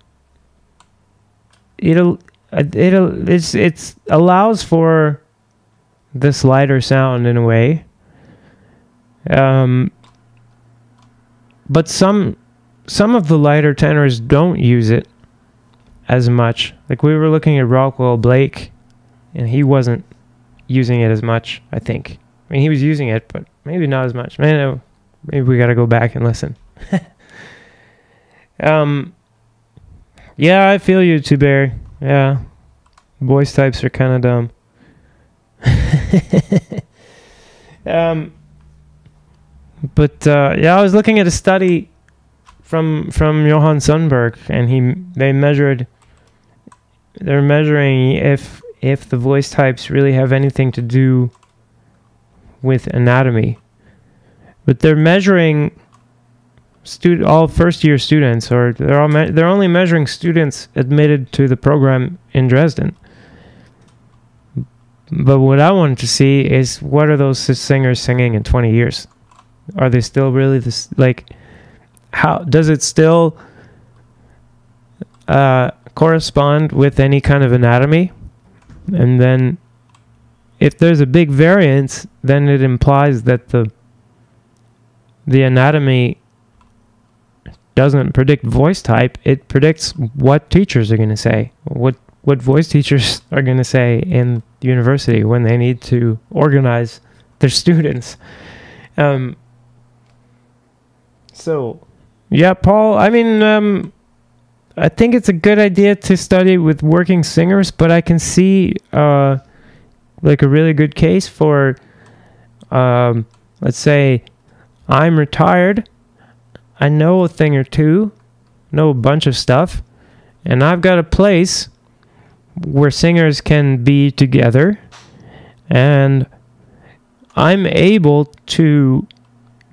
it'll it'll it's it's allows for this lighter sound in a way. Um but some some of the lighter tenors don't use it as much. Like we were looking at Rockwell Blake, and he wasn't using it as much. I think. I mean, he was using it, but maybe not as much. Man, maybe we got to go back and listen. um. Yeah, I feel you, Two Bear. Yeah, voice types are kind of dumb. um. But uh, yeah, I was looking at a study from from Johan Sundberg, and he they measured. They're measuring if if the voice types really have anything to do with anatomy, but they're measuring student all first year students, or they're all they're only measuring students admitted to the program in Dresden. But what I wanted to see is what are those singers singing in 20 years? Are they still really this like? How does it still uh, correspond with any kind of anatomy? And then if there's a big variance, then it implies that the the anatomy doesn't predict voice type. It predicts what teachers are going to say, what what voice teachers are going to say in university when they need to organize their students. Um, so, yeah, Paul. I mean, um, I think it's a good idea to study with working singers, but I can see uh, like a really good case for, um, let's say, I'm retired. I know a thing or two, know a bunch of stuff, and I've got a place where singers can be together, and I'm able to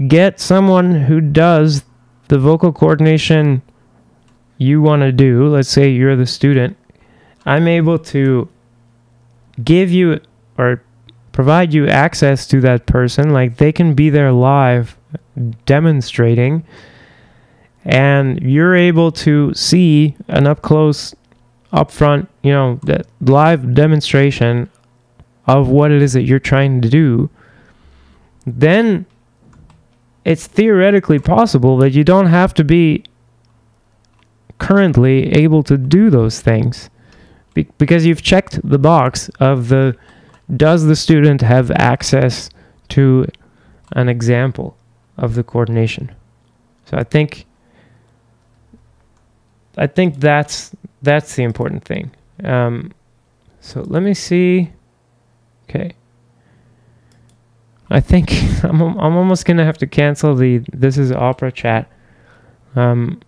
get someone who does the vocal coordination you want to do. Let's say you're the student. I'm able to give you or provide you access to that person. Like they can be there live demonstrating, and you're able to see an up close, up front, you know, that live demonstration of what it is that you're trying to do. Then it's theoretically possible that you don't have to be currently able to do those things. Be- because you've checked the box of the does the student have access to an example of the coordination? So i think i think that's that's the important thing. Um, so let me see. Okay I think I'm I'm almost gonna have to cancel the this is opera chat. Um,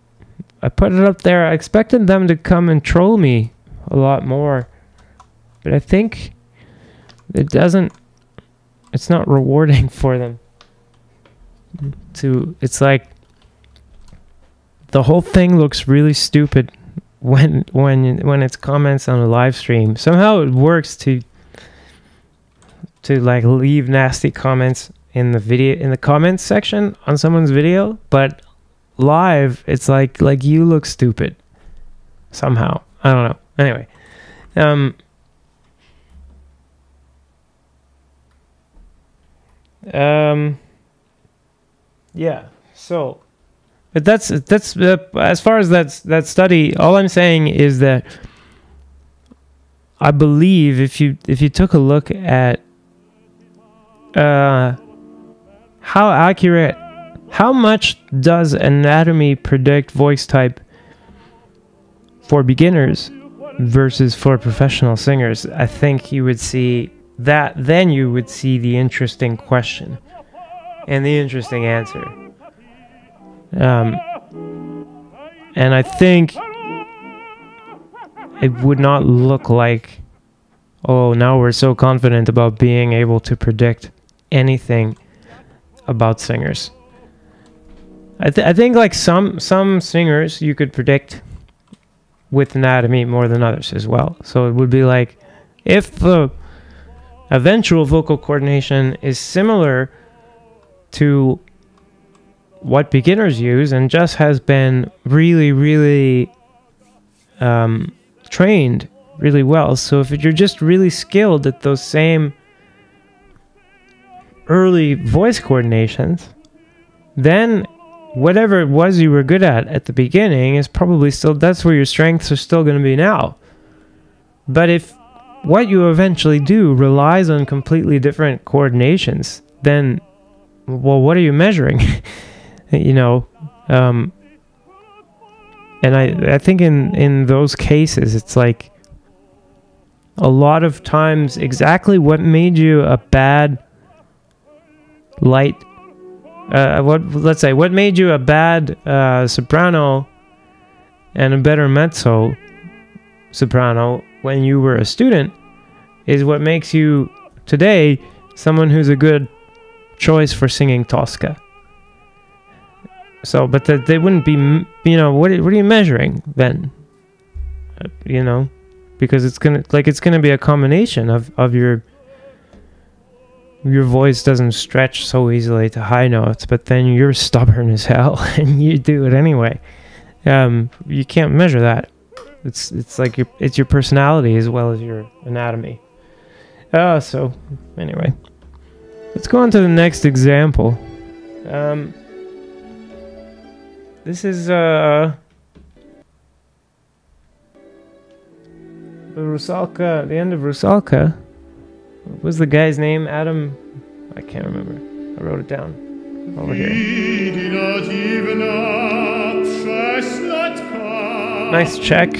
I put it up there. I expected them to come and troll me a lot more, but I think it doesn't. It's not rewarding for them. To it's like the whole thing looks really stupid when when when it's comments on a live stream. Somehow it works to to like leave nasty comments in the video in the comments section on someone's video, but live it's like like you look stupid somehow. I don't know. Anyway, um um yeah. So but that's that's uh, as far as that's that study all I'm saying is that I believe if you if you took a look at uh, how accurate, how much does anatomy predict voice type for beginners versus for professional singers? I think you would see that, then you would see the interesting question and the interesting answer. Um, and I think it would not look like, oh, now we're so confident about being able to predict anything about singers. I, th- I think like some some singers you could predict with anatomy more than others as well. So it would be like if the eventual vocal coordination is similar to what beginners use and just has been really really um, trained really well. So if you're just really skilled at those same early voice coordinations, then whatever it was you were good at at the beginning is probably still that's where your strengths are still going to be now. But if what you eventually do relies on completely different coordinations, then well, what are you measuring? you know, um, and I I think in in those cases it's like a lot of times exactly what made you a bad light uh, what let's say what made you a bad uh, soprano and a better mezzo soprano when you were a student is what makes you today someone who's a good choice for singing Tosca. So, but that they wouldn't be, you know, what what are you measuring then? Uh, you know, because it's gonna like it's gonna be a combination of of your your voice doesn't stretch so easily to high notes, but then you're stubborn as hell and you do it anyway. Um, you can't measure that. It's it's like your it's your personality as well as your anatomy. Uh, so anyway, let's go on to the next example. Um, this is uh the Rusalka, the end of Rusalka. What was the guy's name? Adam? I can't remember. I wrote it down over here. Nice check.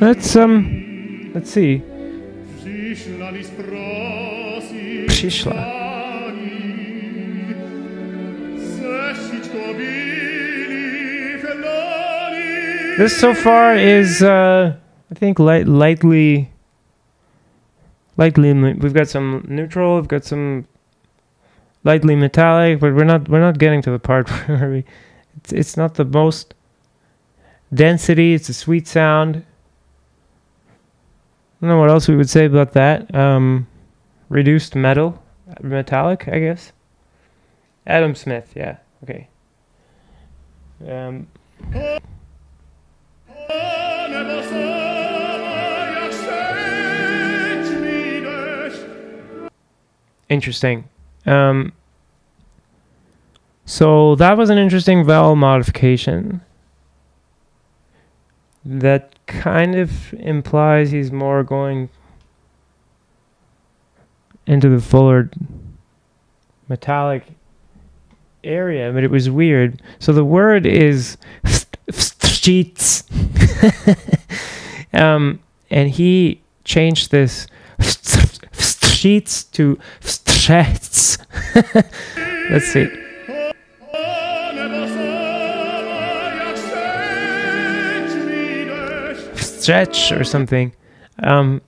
Let's um, let's see. Przyszła. This so far is uh, I think light, lightly, lightly. We've got some neutral. We've got some lightly metallic, but we're not we're not getting to the part where we. It's it's not the most density. It's a sweet sound. I don't know what else we would say about that. Um, reduced metal, metallic, I guess. Adam Smith, yeah, okay. Um, interesting. Um, so that was an interesting vowel modification. That kind of implies he's more going into the fuller metallic area, but it was weird. So the word is sheets. um, and he changed this sheets to sheets. Let's see. Stretch or something. Um,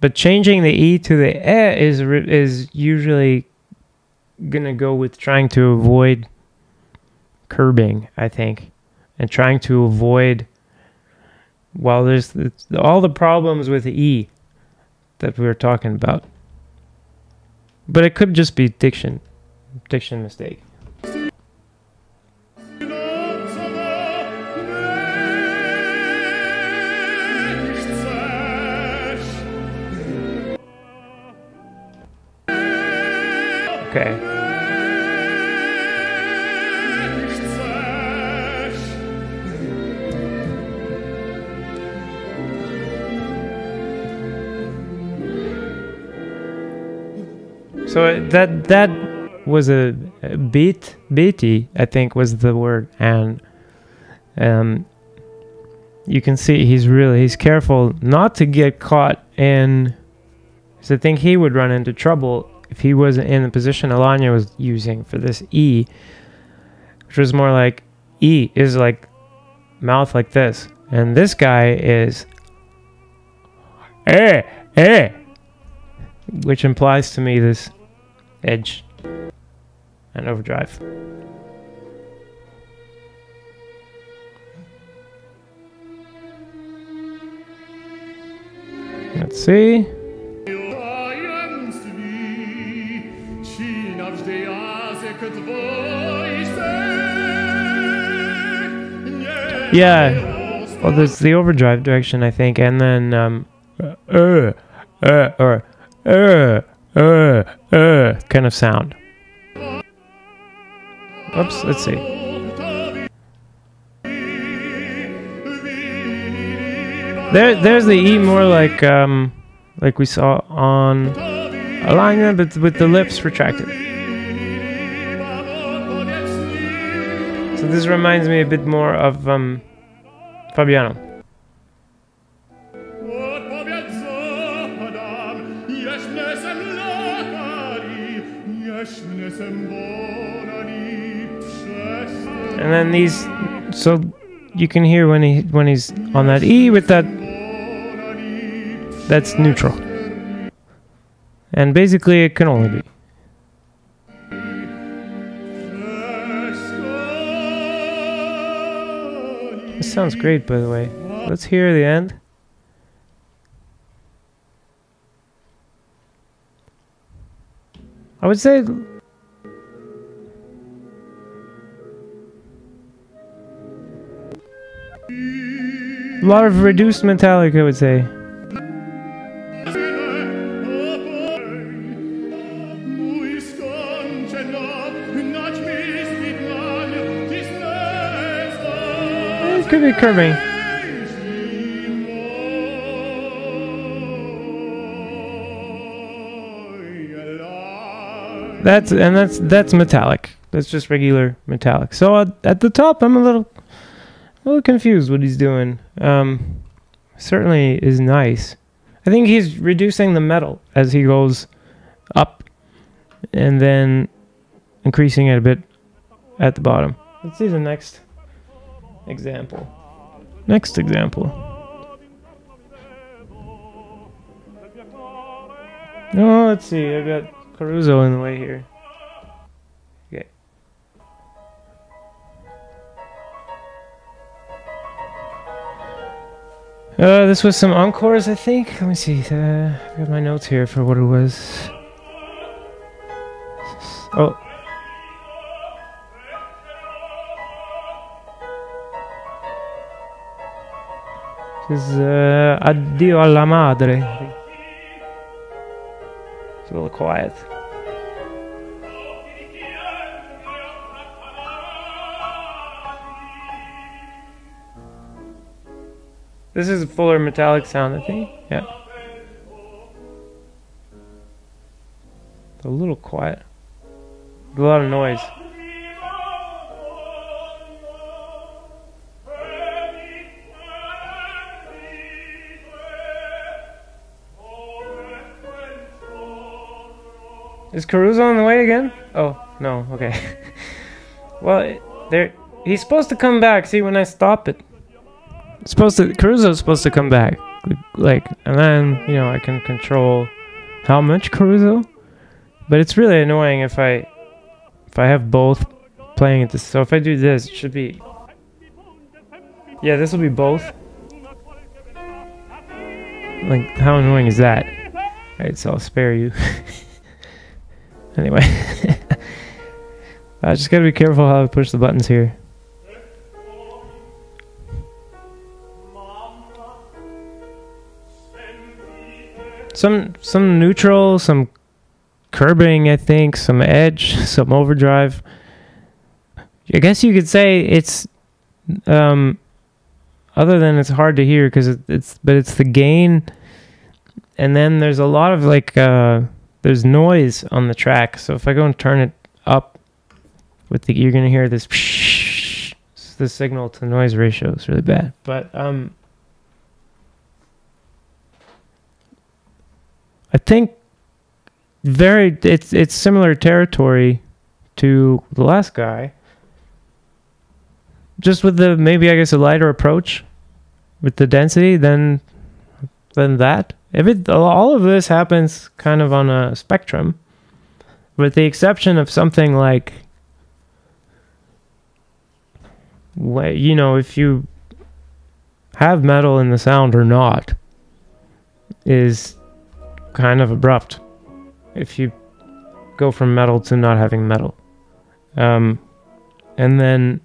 but changing the e to the e is is usually gonna go with trying to avoid curbing, I think, and trying to avoid. Well, there's the, all the problems with the e that we were talking about, but it could just be diction, diction mistake. Okay. So that that was a, beat beaty, I think was the word, and um, you can see he's really he's careful not to get caught in. Because I think he would run into trouble if he wasn't in the position Alagna was using for this E, which was more like E is like mouth like this, and this guy is eh eh, which implies to me this edge and overdrive. Let's see. Yeah. Well, there's the overdrive direction, I think, and then um, uh, uh, uh, or uh, uh, uh, kind of sound. Oops. Let's see. There, there's the E more like um, like we saw on Alagna, but with the lips retracted. This reminds me a bit more of um, Fabiano. And then these, so you can hear when he when he's on that E with that that's neutral. And basically, it can only be. Sounds great, by the way. Let's hear the end. I would say a lot of reduced metallic, I would say. It could curving. That's and that's that's metallic. That's just regular metallic. So uh, at the top, I'm a little, a little confused what he's doing. Um, certainly is nice. I think he's reducing the metal as he goes up, and then increasing it a bit at the bottom. Let's see the next example. Next example. Oh, let's see. I got Caruso in the way here. Okay. Uh, this was some encores, I think. Let me see. Uh, I got my notes here for what it was. Oh. This is uh, Addio alla Madre. It's a little quiet. This is a fuller metallic sound, I think. Yeah. It's a little quiet. A lot of noise. Is Caruso on the way again? Oh, no, okay. well, there he's supposed to come back. See when I stop it. It's supposed to Caruso's supposed to come back. Like and then, you know, I can control how much Caruso. But it's really annoying if I if I have both playing at this. So if I do this, it should be Yeah, this will be both. Like how annoying is that? Alright, so I'll spare you. anyway. I just gotta be careful how I push the buttons here. Some some neutral, some curbing, I think, some edge, some overdrive. I guess you could say it's um other than it's hard to hear because it, it's but it's the gain and then there's a lot of like uh there's noise on the track so if i go and turn it up with the you're gonna hear this the signal to noise ratio is really bad. But um i think very it's it's similar territory to the last guy. Just with the maybe i guess a lighter approach with the density than than that if it all of this happens kind of on a spectrum with the exception of something like you know if you have metal in the sound or not is kind of abrupt. If you go from metal to not having metal. Um, and then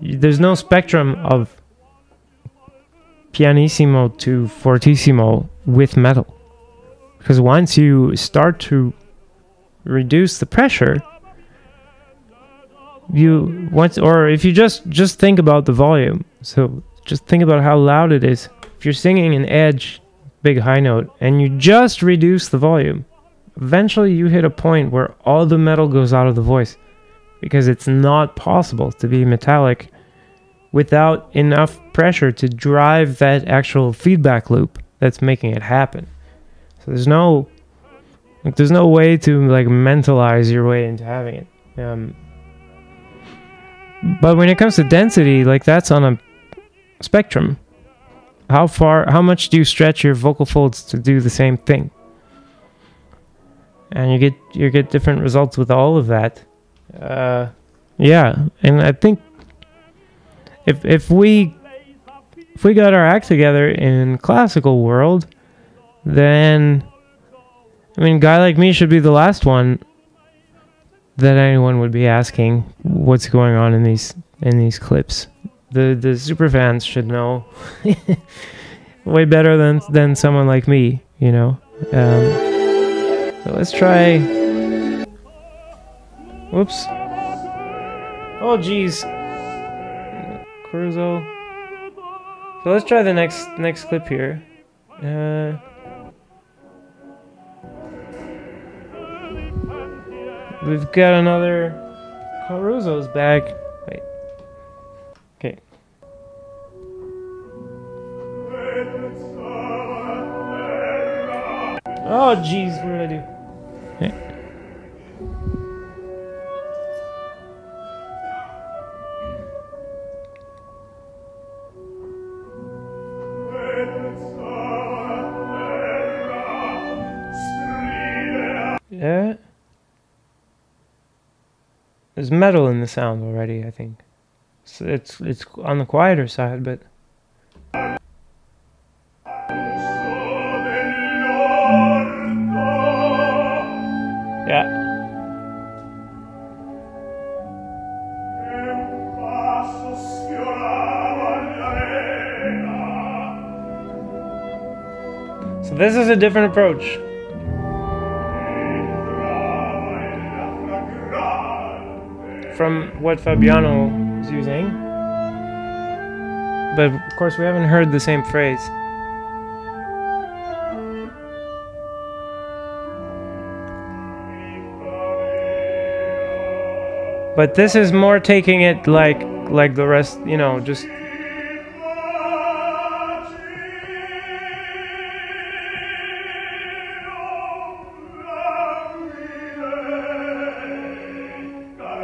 there's no spectrum of pianissimo to fortissimo with metal. Because once you start to reduce the pressure you once or if you just just think about the volume. So just think about how loud it is. If you're singing an edge big high note and you just reduce the volume eventually you hit a point where all the metal goes out of the voice. Because it's not possible to be metallic without enough pressure to drive that actual feedback loop that's making it happen. So there's no like there's no way to like mentalize your way into having it. Um, but when it comes to density, like that's on a spectrum. How far how much do you stretch your vocal folds to do the same thing? and you get you get different results with all of that. Uh, yeah, and I think if if we if we got our act together in classical world, then I mean, guy like me should be the last one that anyone would be asking what's going on in these in these clips. The the super fans should know way better than than someone like me, you know. Um, so let's try. Whoops. Oh jeez. Caruso. So let's try the next next clip here. Uh, we've got another Caruso's back. Wait. Okay. Oh jeez, what did I do? Okay. Yeah. There's metal in the sound already, I think. So it's it's on the quieter side, but yeah. So this is a different approach. From what Fabiano is using. But of course we haven't heard the same phrase. But this is more taking it like like the rest, you know, just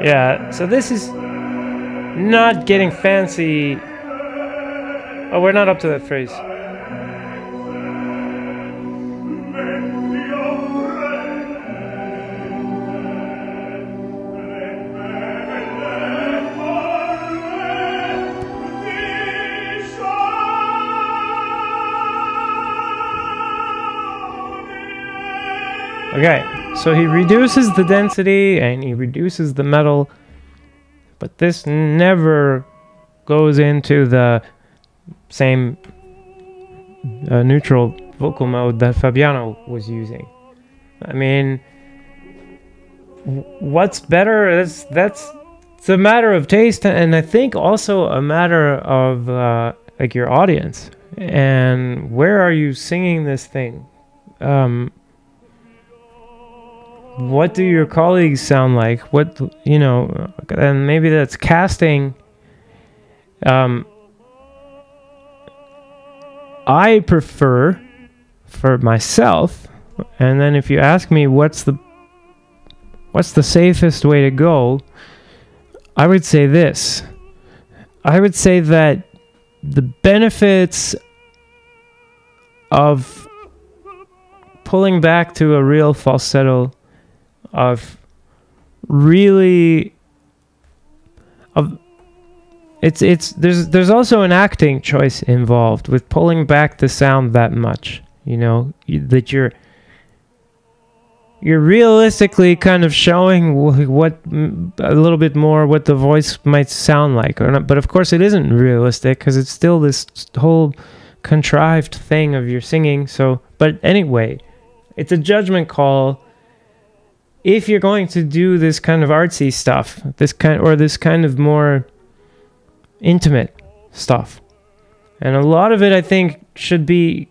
Yeah, so this is not getting fancy. Oh, we're not up to that phrase. Okay, so he reduces the density and he reduces the metal, but this never goes into the same uh, neutral vocal mode that Fabiano was using. I mean, what's better? That's that's it's a matter of taste, and I think also a matter of uh, like your audience and where are you singing this thing. Um, what do your colleagues sound like? What you know, and maybe that's casting. Um, I prefer for myself, and then if you ask me what's the what's the safest way to go, I would say this. I would say that the benefits of pulling back to a real falsetto of really of it's it's there's there's also an acting choice involved with pulling back the sound that much you know that you're you're realistically kind of showing what a little bit more what the voice might sound like or not but of course it isn't realistic because it's still this whole contrived thing of your singing so but anyway it's a judgment call if you're going to do this kind of artsy stuff, this kind or this kind of more intimate stuff, and a lot of it I think should be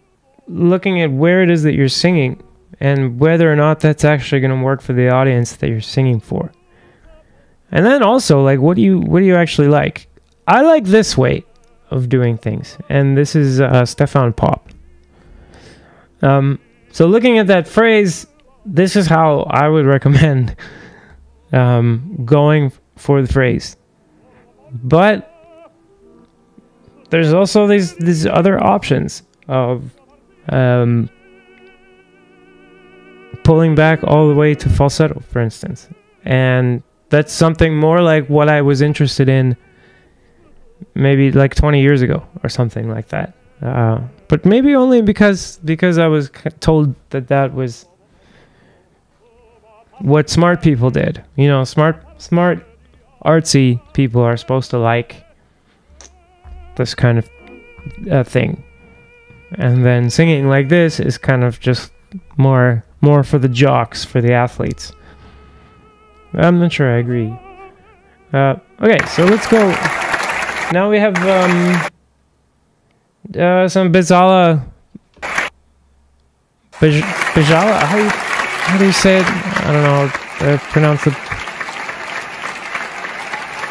looking at where it is that you're singing and whether or not that's actually going to work for the audience that you're singing for. And then also like what do you what do you actually like? I like this way of doing things, and this is uh, Stefan Pop. Um, so looking at that phrase, this is how I would recommend um, going for the phrase. But there's also these these other options of um, pulling back all the way to falsetto, for instance. And that's something more like what I was interested in maybe like 20 years ago or something like that. Uh, but maybe only because because I was told that that was what smart people did. You know, smart smart artsy people are supposed to like this kind of uh, thing. And then singing like this is kind of just more more for the jocks, for the athletes. I'm not sure I agree. Uh, okay, so let's go. Now we have um, uh, some Bizala. Bij- how do you say it? I don't know. to pronounce it.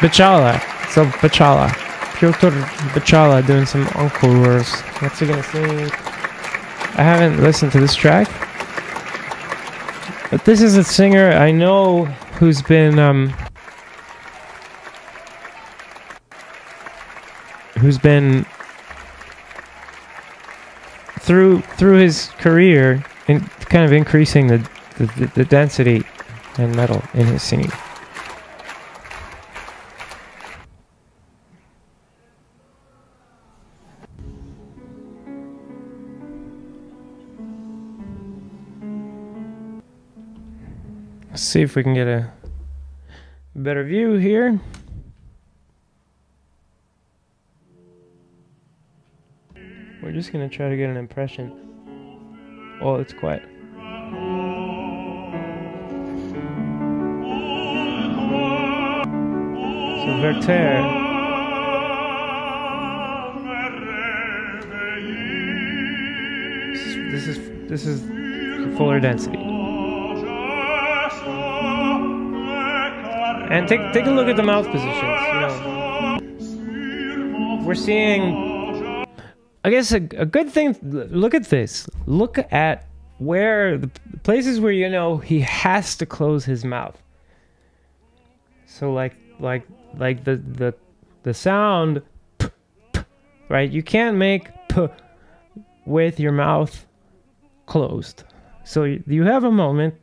Beczała. So Beczała. Piotr Beczała doing some encores. What's he gonna sing? I haven't listened to this track. But this is a singer I know who's been um who's been through through his career in kind of increasing the the, the, the density and metal in his singing. Let's see if we can get a better view here. We're just gonna try to get an impression. Oh, it's quiet. So Werther, this is this is fuller density. And take take a look at the mouth positions. You know, we're seeing. I guess a, a good thing. Look at this. Look at where the places where you know he has to close his mouth. So like like like the the the sound, p, p, right? You can't make p with your mouth closed. So you have a moment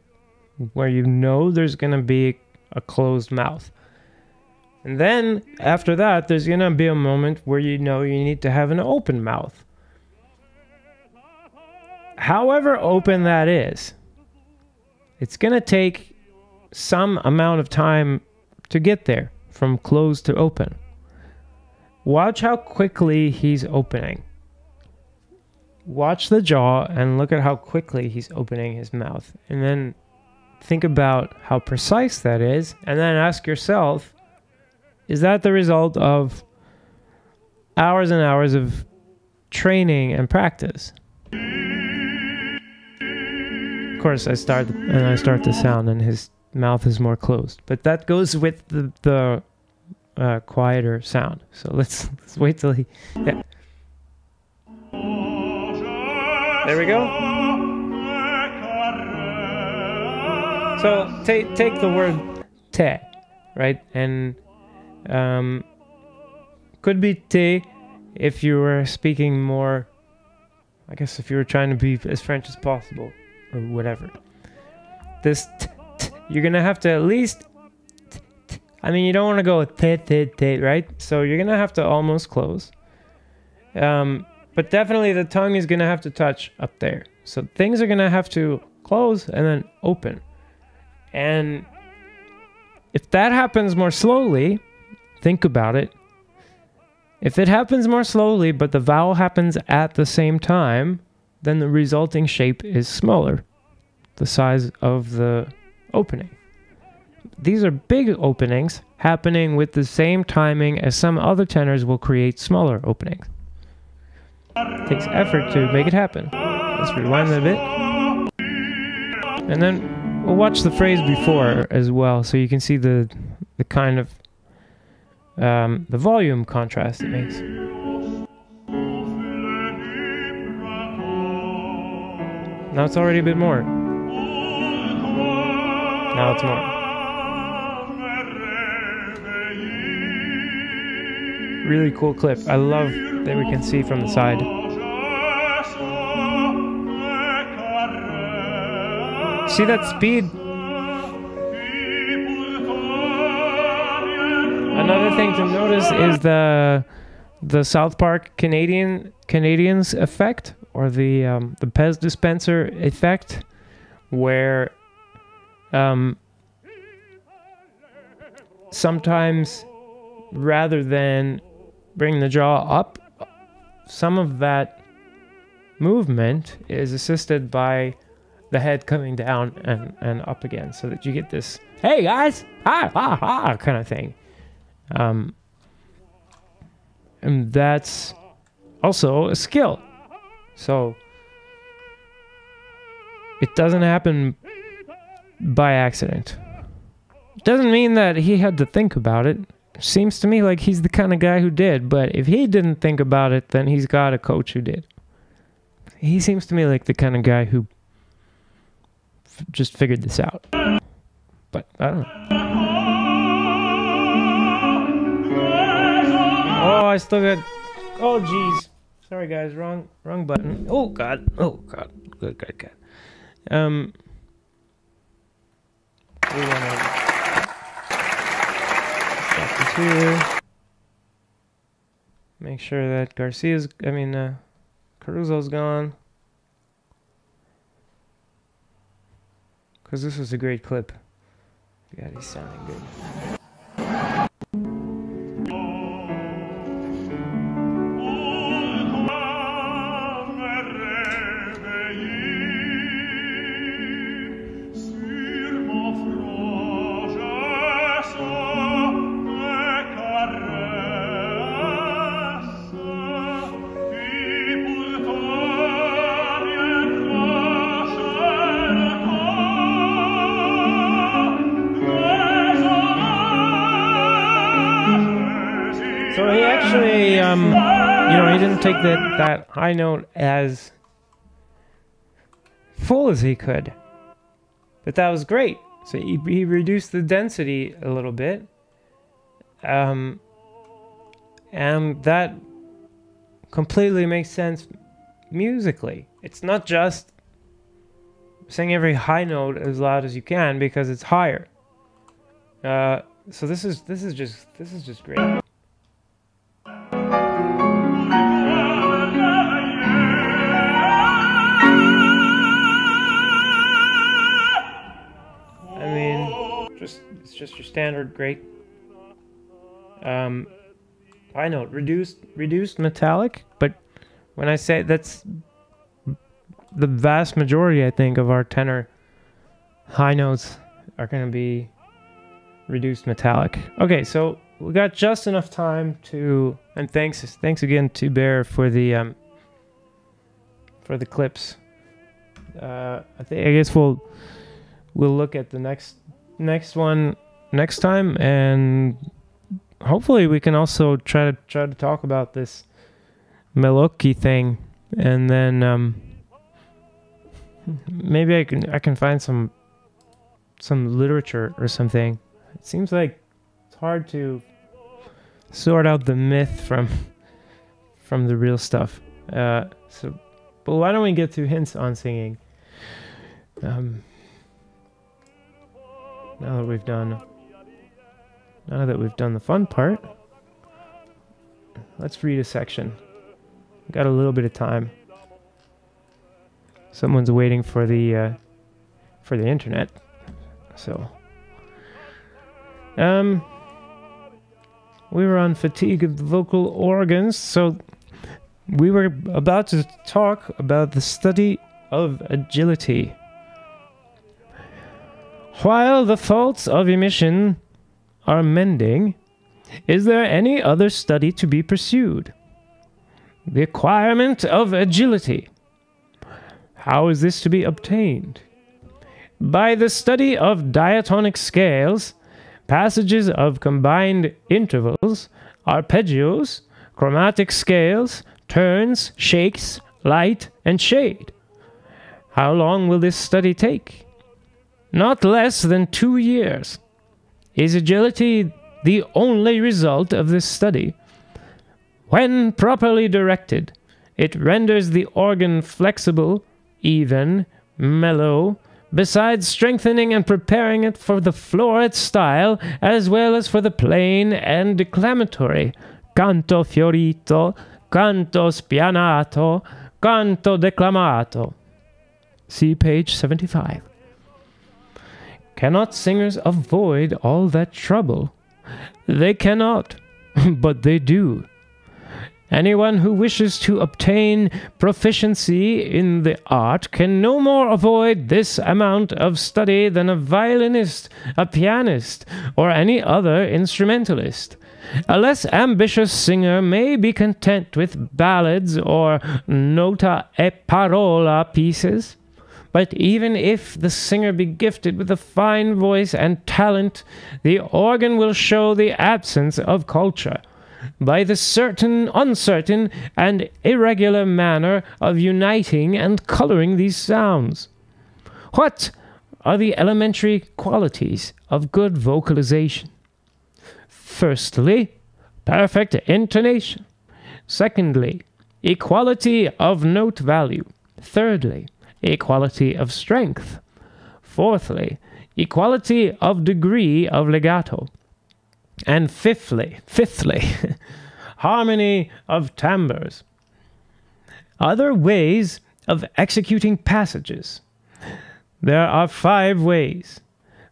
where you know there's gonna be a closed mouth. And then after that, there's gonna be a moment where you know you need to have an open mouth. However open that is, it's gonna take some amount of time to get there from closed to open. Watch how quickly he's opening. Watch the jaw and look at how quickly he's opening his mouth. And then think about how precise that is, and then ask yourself is that the result of hours and hours of training and practice? Of course, I start and I start the sound, and his mouth is more closed, but that goes with the, the uh, quieter sound. So let's, let's wait till he. Yeah. There we go. So take take the word te, right, and um, could be te if you were speaking more. I guess if you were trying to be as French as possible, or whatever. This t, you're gonna have to at least. I mean, you don't want to go te, right? So you're gonna have to almost close. Um, but definitely the tongue is gonna have to touch up there. So things are gonna have to close and then open. And if that happens more slowly, think about it. If it happens more slowly, but the vowel happens at the same time, then the resulting shape is smaller, the size of the opening. These are big openings happening with the same timing as some other tenors will create smaller openings. It takes effort to make it happen. Let's rewind that a bit. And then we'll watch the phrase before as well so you can see the the kind of um, the volume contrast it makes. Now it's already a bit more. Now it's more. Really cool clip. I love that we can see from the side. See that speed? Another thing to notice is the the South Park Canadian Canadians effect or the um, the Pez dispenser effect, where um, sometimes rather than bring the jaw up, some of that movement is assisted by the head coming down and, and up again so that you get this hey guys! Ha ha ha kind of thing. Um, and that's also a skill. So it doesn't happen by accident doesn't mean that he had to think about it seems to me like he's the kind of guy who did but if he didn't think about it then he's got a coach who did he seems to me like the kind of guy who just figured this out. But I don't know. Oh, I still got. Oh, jeez. Sorry, guys. Wrong, wrong button. Oh God. Oh God. Good, good, good. Um. We wanna stop this here. Make sure that Garcia's. I mean, uh, Caruso's gone. Because this was a great clip. God, he's sounding good. Take that, that high note as full as he could. But that was great. So he, he reduced the density a little bit. Um, and that completely makes sense musically. It's not just sing every high note as loud as you can because it's higher. Uh, so this is this is just this is just great. Just your standard great. Um, I know reduced reduced metallic, but when I say that's the vast majority, I think of our tenor high notes are going to be reduced metallic. Okay, so we got just enough time to, and thanks thanks again to Bear for the um for the clips. Uh, I think I guess we'll we'll look at the next next one next time and hopefully we can also try to try to talk about this Melocchi thing and then um maybe I can I can find some some literature or something. It seems like it's hard to sort out the myth from from the real stuff. Uh so but why don't we get to hints on singing? Um now that we've done now that we've done the fun part, let's read a section. Got a little bit of time. Someone's waiting for the uh, for the internet, so um, we were on fatigue of the vocal organs, so we were about to talk about the study of agility. While the faults of emission are mending, is there any other study to be pursued? The acquirement of agility. How is this to be obtained? By the study of diatonic scales, passages of combined intervals, arpeggios, chromatic scales, turns, shakes, light, and shade. How long will this study take? Not less than two years. Is agility the only result of this study? When properly directed, it renders the organ flexible, even, mellow, besides strengthening and preparing it for the florid style as well as for the plain and declamatory canto fiorito, canto spianato, canto declamato. See page 75. Cannot singers avoid all that trouble? They cannot, but they do. Anyone who wishes to obtain proficiency in the art can no more avoid this amount of study than a violinist, a pianist, or any other instrumentalist. A less ambitious singer may be content with ballads or nota e parola pieces. But even if the singer be gifted with a fine voice and talent, the organ will show the absence of culture by the certain, uncertain, and irregular manner of uniting and coloring these sounds. What are the elementary qualities of good vocalization? Firstly, perfect intonation. Secondly, equality of note value. Thirdly, equality of strength. Fourthly, equality of degree of legato. And fifthly, fifthly, harmony of timbres. Other ways of executing passages. There are five ways.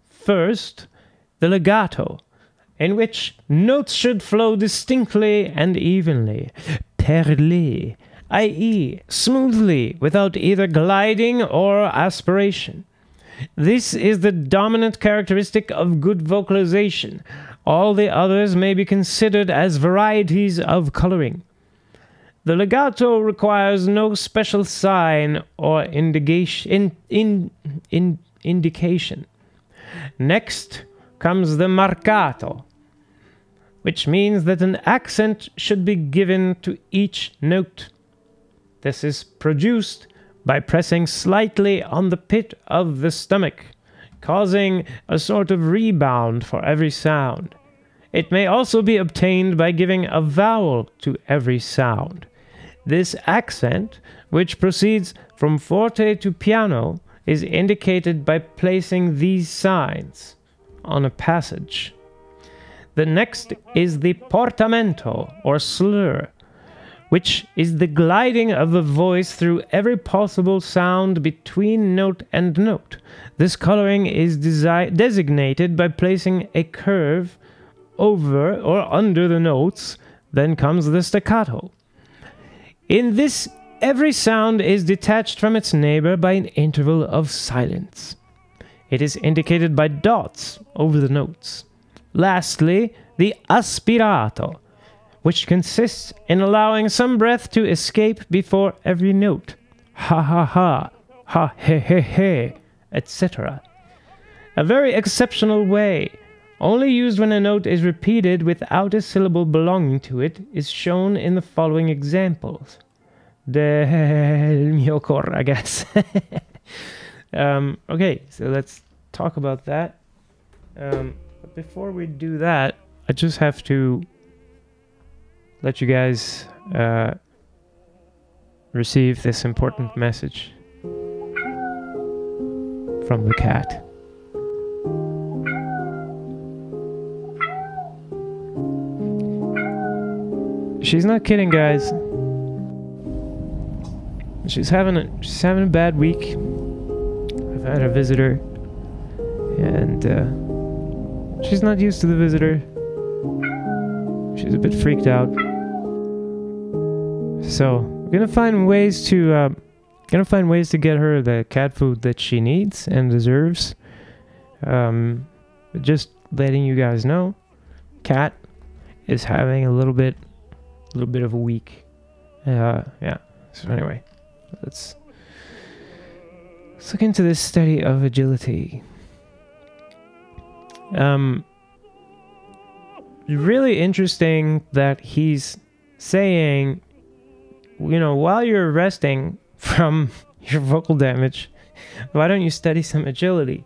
First, the legato, in which notes should flow distinctly and evenly, perlé, i.e., smoothly, without either gliding or aspiration. This is the dominant characteristic of good vocalization. All the others may be considered as varieties of coloring. The legato requires no special sign or indication. In, in, in, indication. Next comes the marcato, which means that an accent should be given to each note. This is produced by pressing slightly on the pit of the stomach, causing a sort of rebound for every sound. It may also be obtained by giving a vowel to every sound. This accent, which proceeds from forte to piano, is indicated by placing these signs on a passage. The next is the portamento or slur, which is the gliding of the voice through every possible sound between note and note. This coloring is desi- designated by placing a curve over or under the notes. Then comes the staccato. In this, every sound is detached from its neighbor by an interval of silence. It is indicated by dots over the notes. Lastly, the aspirato, which consists in allowing some breath to escape before every note. Ha ha ha, ha he he he, etc. A very exceptional way, only used when a note is repeated without a syllable belonging to it, is shown in the following examples. Del mio cor, I guess. um, okay, so let's talk about that. Um, before we do that, I just have to let you guys uh, receive this important message from the cat. She's not kidding, guys. She's having a she's having a bad week. I've had a visitor, and uh, she's not used to the visitor. She's a bit freaked out. So we're gonna find ways to uh, gonna find ways to get her the cat food that she needs and deserves. Um, just letting you guys know, cat is having a little bit, a little bit of a week. Uh, yeah. So anyway, let's let's look into this study of agility. Um, really interesting that he's saying, you know, while you're resting from your vocal damage, why don't you study some agility?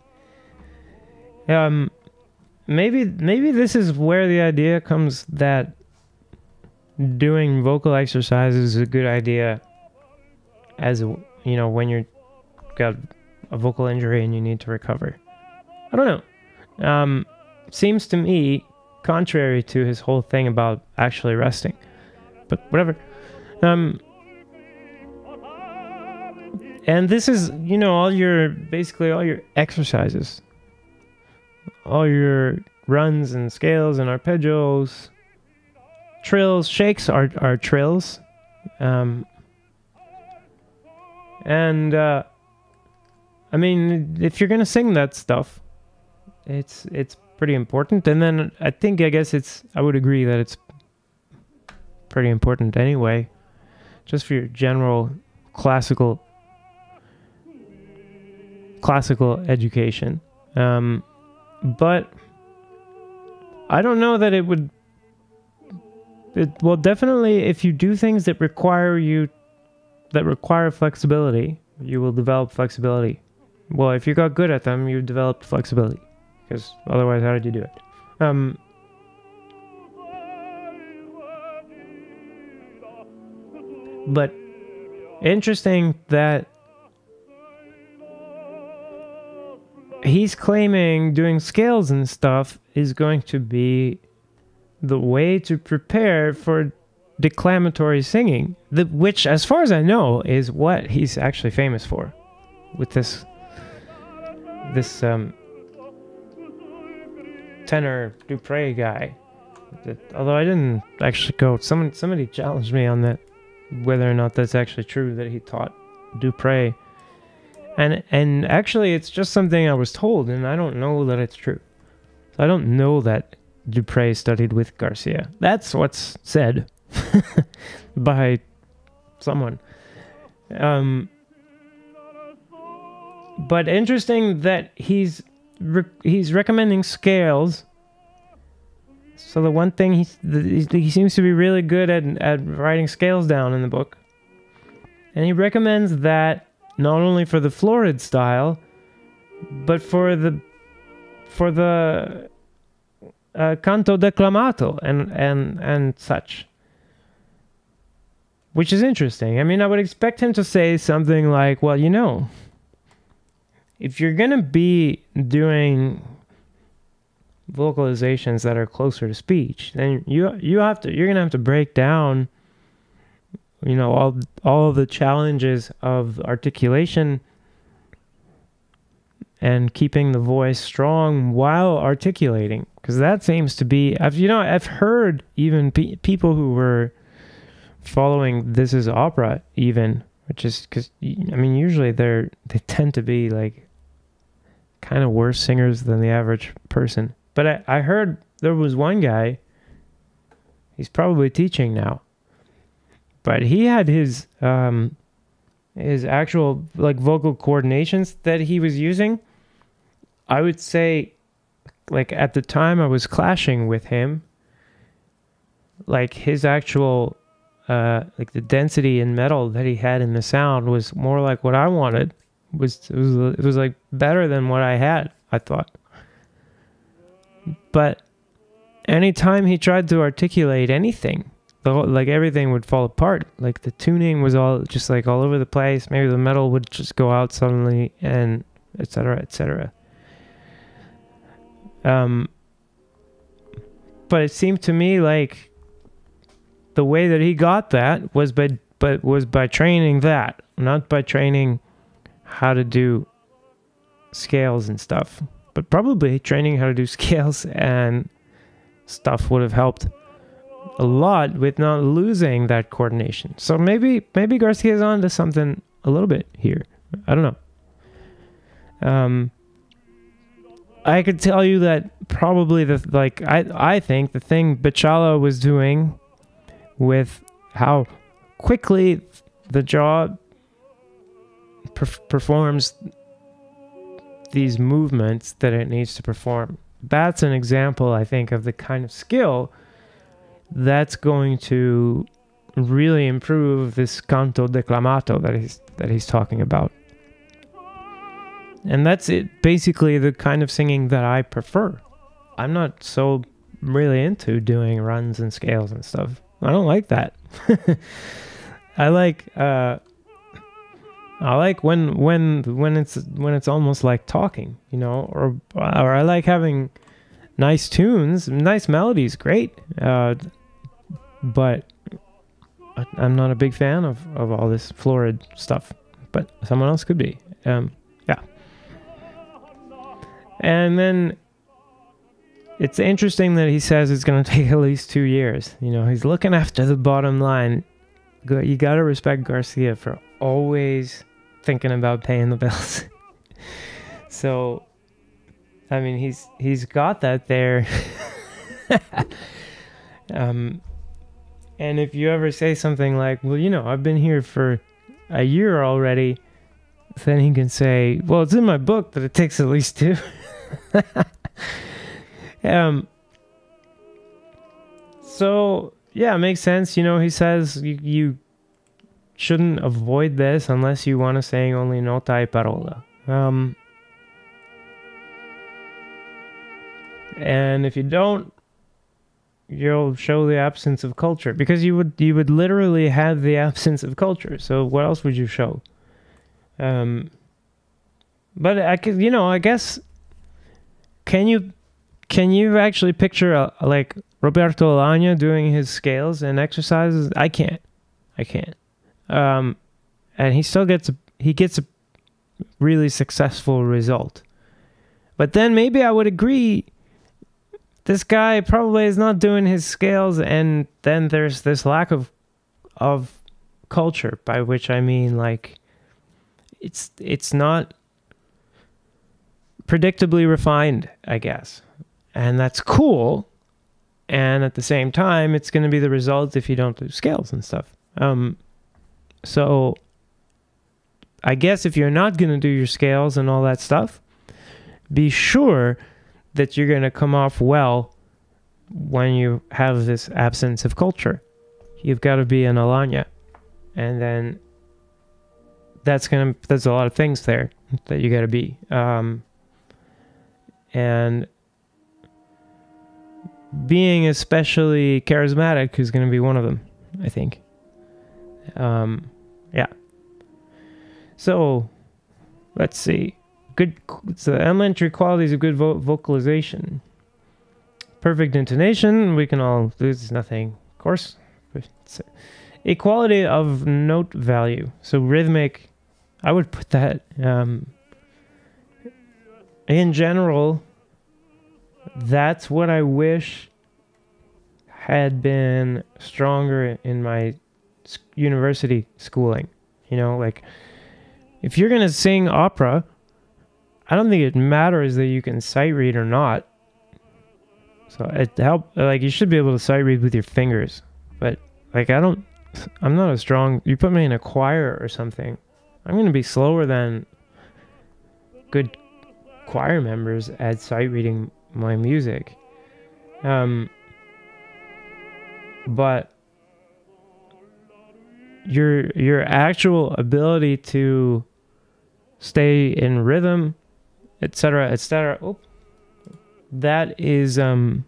Um, maybe maybe this is where the idea comes that doing vocal exercises is a good idea as you know when you're got a vocal injury and you need to recover. I don't know. Um, seems to me contrary to his whole thing about actually resting. But whatever. Um, and this is, you know, all your basically all your exercises, all your runs and scales and arpeggios, trills, shakes are are trills, um, and uh, I mean, if you're gonna sing that stuff, it's it's pretty important. And then I think I guess it's I would agree that it's pretty important anyway, just for your general classical classical education. Um, but I don't know that it would. It, well, definitely, if you do things that require you, that require flexibility, you will develop flexibility. Well, if you got good at them, you developed flexibility. Because otherwise, how did you do it? Um, but interesting that he's claiming doing scales and stuff is going to be the way to prepare for declamatory singing, the, which, as far as I know, is what he's actually famous for. With this, this um, tenor Duprez guy. That, although I didn't actually go, someone somebody challenged me on that, whether or not that's actually true that he taught Duprez and and actually it's just something I was told and I don't know that it's true. So I don't know that Duprez studied with Garcia. That's what's said by someone. Um, but interesting that he's re- he's recommending scales. So the one thing he's, he seems to be really good at at writing scales down in the book, and he recommends that not only for the florid style, but for the for the uh, canto declamato and and and such. Which is interesting. I mean, I would expect him to say something like, "Well, you know, if you're gonna be doing vocalizations that are closer to speech, then you you have to you're gonna have to break down." You know all all the challenges of articulation and keeping the voice strong while articulating. Because that seems to be I've you know I've heard even pe- people who were following this is opera even which is because I mean usually they're they tend to be like kind of worse singers than the average person. But I, I heard there was one guy he's probably teaching now but he had his um, his actual like vocal coordinations that he was using. I would say, like at the time, I was clashing with him. Like his actual, uh, like the density in metal that he had in the sound was more like what I wanted. Was it was it was like better than what I had. I thought. But anytime he tried to articulate anything, the whole, like everything would fall apart. Like the tuning was all just like all over the place. Maybe the metal would just go out suddenly, and etc. etc. Um, but it seemed to me like the way that he got that was by but was by training that, not by training how to do scales and stuff. But probably training how to do scales and stuff would have helped a lot with not losing that coordination. So maybe maybe Garcia's on to something a little bit here. I don't know. Um, I could tell you that probably the like I I think the thing Beczała was doing with how quickly the jaw per- performs these movements that it needs to perform. That's an example, I think, of the kind of skill that's going to really improve this canto declamato that he's that he's talking about. And that's it basically the kind of singing that I prefer. I'm not so really into doing runs and scales and stuff. I don't like that. I like uh I like when when when it's when it's almost like talking, you know, or or I like having nice tunes, nice melodies, great. Uh, but I- I'm not a big fan of of all this florid stuff. But someone else could be. Um, yeah. And then it's interesting that he says it's going to take at least two years. You know, he's looking after the bottom line. You got to respect Garcia for always thinking about paying the bills. so, I mean, he's he's got that there. um, and if you ever say something like, "Well, you know, I've been here for a year already," then he can say, "Well, it's in my book that it takes at least two. um. So yeah, it makes sense. You know, he says you, you shouldn't avoid this unless you want to sing only nota e parola. Um, and if you don't, you'll show the absence of culture because you would you would literally have the absence of culture. So what else would you show? Um, but I could, you know, I guess can you can you actually picture a, like Roberto Alagna doing his scales and exercises? I can't. I can't. Um, and he still gets a, he gets a really successful result. But then maybe I would agree this guy probably is not doing his scales and then there's this lack of of culture by which I mean like it's it's not predictably refined, I guess. And that's cool. And at the same time, it's going to be the result if you don't do scales and stuff. Um, so I guess if you're not going to do your scales and all that stuff, be sure that you're going to come off well when you have this absence of culture. You've got to be an Alagna. And then that's going to, there's a lot of things there that you got to be. Um, and being especially charismatic is going to be one of them, I think. Um, yeah. So, let's see. Good. So elementary qualities of good vo- vocalization. Perfect intonation. We can all. There's nothing, of course. It's equality of note value. So rhythmic. I would put that. Um, in general, that's what I wish had been stronger in my university schooling. You know, like if you're gonna sing opera, I don't think it matters that you can sight read or not. So it help like you should be able to sight read with your fingers, but like I don't, I'm not a strong. You put me in a choir or something, I'm gonna be slower than good choir members at sight reading my music. Um, but your your actual ability to stay in rhythm, etc., etc. Oh, that is um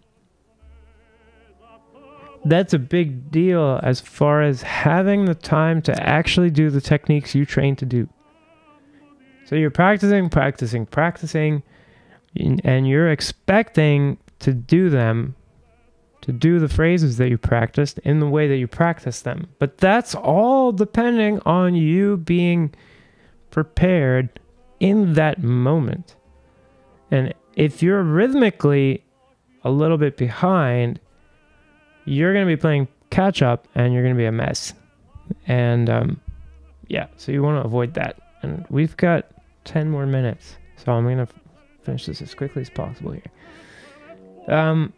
that's a big deal as far as having the time to actually do the techniques you train to do. So you're practicing, practicing, practicing, and you're expecting to do them, to do the phrases that you practiced in the way that you practice them. But that's all depending on you being prepared in that moment. And if you're rhythmically a little bit behind, you're going to be playing catch up and you're going to be a mess. And um, yeah, so you want to avoid that. And we've got 10 more minutes. So I'm going to finish this as quickly as possible here. Um,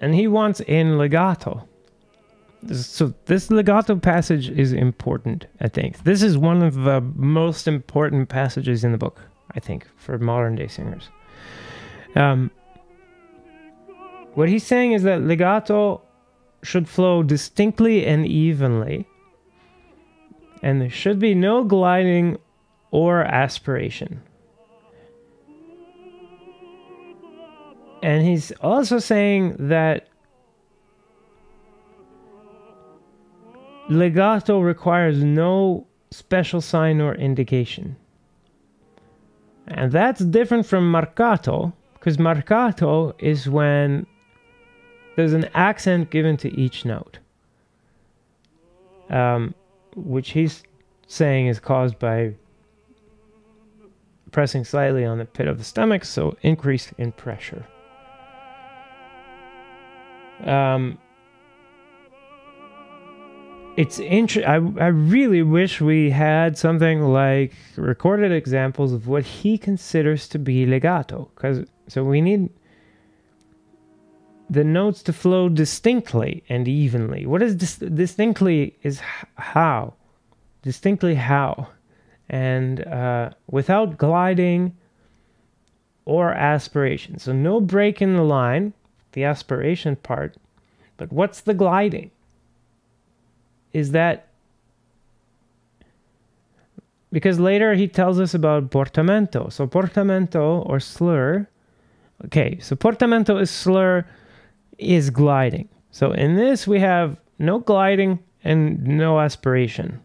and he wants in legato. So this legato passage is important, I think. This is one of the most important passages in the book, I think, for modern day singers. Um, what he's saying is that legato should flow distinctly and evenly, and there should be no gliding or aspiration. And he's also saying that legato requires no special sign or indication. And that's different from marcato, because marcato is when there's an accent given to each note, um, which he's saying is caused by pressing slightly on the pit of the stomach, so increase in pressure. Um, it's interesting. I, I really wish we had something like recorded examples of what he considers to be legato because so we need the notes to flow distinctly and evenly. What is dis- distinctly is how distinctly how. And uh, without gliding or aspiration. So no break in the line the aspiration part but what's the gliding is that because later he tells us about portamento. So portamento or slur. Okay, so portamento is slur is gliding. So in this we have no gliding and no aspiration.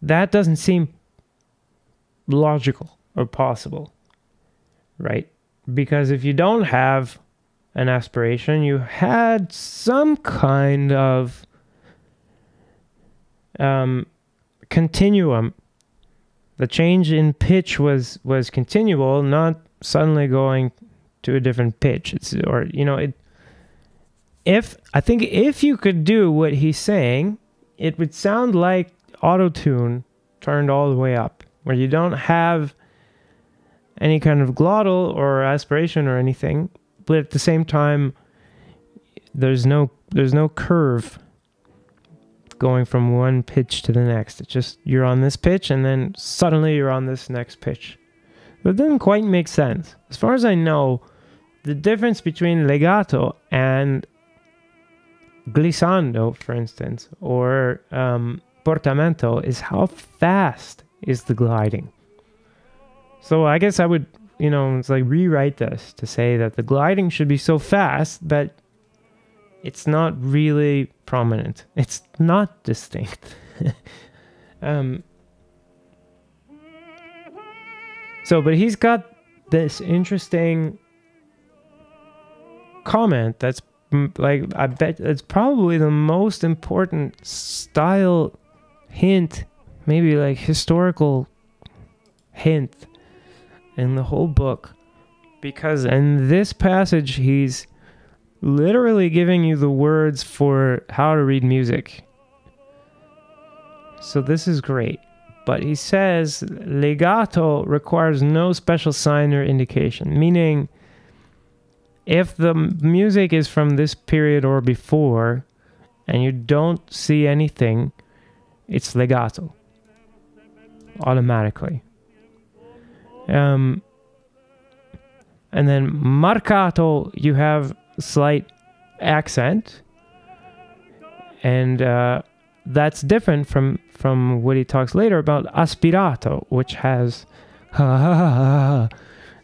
That doesn't seem logical or possible. Right? Because if you don't have an aspiration, you had some kind of um, continuum. The change in pitch was was continual, not suddenly going to a different pitch. It's or you know it. If I think if you could do what he's saying, it would sound like auto tune turned all the way up, where you don't have any kind of glottal or aspiration or anything, but at the same time, there's no there's no curve going from one pitch to the next. It's just you're on this pitch and then suddenly you're on this next pitch. That doesn't quite make sense. As far as I know, the difference between legato and glissando, for instance, or um, portamento is how fast is the gliding. So I guess I would, you know, it's like rewrite this to say that the gliding should be so fast that it's not really prominent. It's not distinct. um, so, but he's got this interesting comment that's like, I bet it's probably the most important style hint, maybe like historical hint in the whole book. Because in this passage, he's literally giving you the words for how to read music. So this is great. But he says legato requires no special sign or indication, meaning if the music is from this period or before and you don't see anything, it's legato automatically. Um, and then marcato, you have slight accent, and uh, that's different from from what he talks later about aspirato, which has ha ha ha. ha.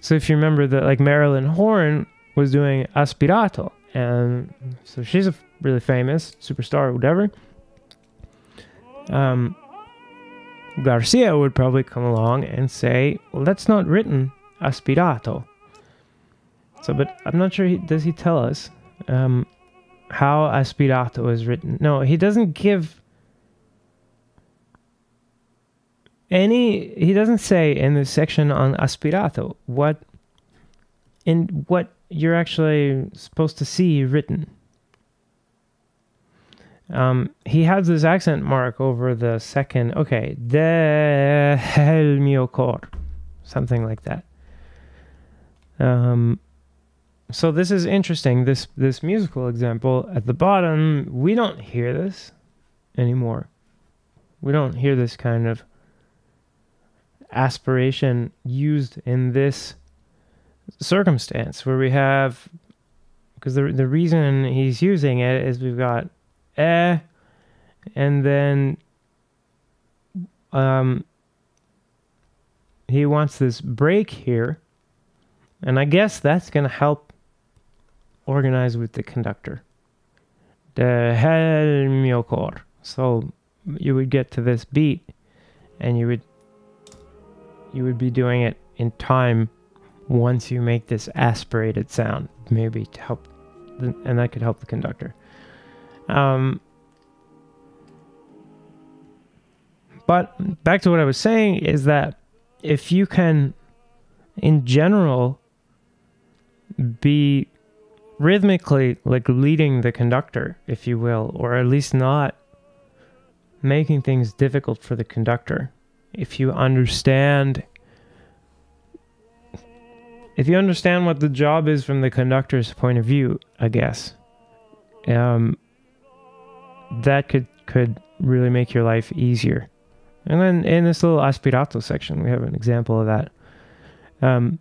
So if you remember that, like Marilyn Horne was doing aspirato, and so she's a really famous superstar whatever. Um, Garcia would probably come along and say, "Well, that's not written aspirato." So, but I'm not sure. He, does he tell us um, how aspirato is written? No, he doesn't give any. He doesn't say in the section on aspirato what in what you're actually supposed to see written. Um, he has this accent mark over the second. Okay, de el mio cor, something like that. Um, so this is interesting. This this musical example at the bottom, we don't hear this anymore. We don't hear this kind of aspiration used in this circumstance where we have because the the reason he's using it is we've got eh and then um he wants this break here and I guess that's going to help organize with the conductor the hel mio. So you would get to this beat and you would you would be doing it in time once you make this aspirated sound maybe to help the, and that could help the conductor um, but back to what i was saying is that if you can in general be rhythmically like leading the conductor if you will or at least not making things difficult for the conductor if you understand if you understand what the job is from the conductor's point of view, I guess, um, that could could really make your life easier. And then in this little aspirato section, we have an example of that. Um,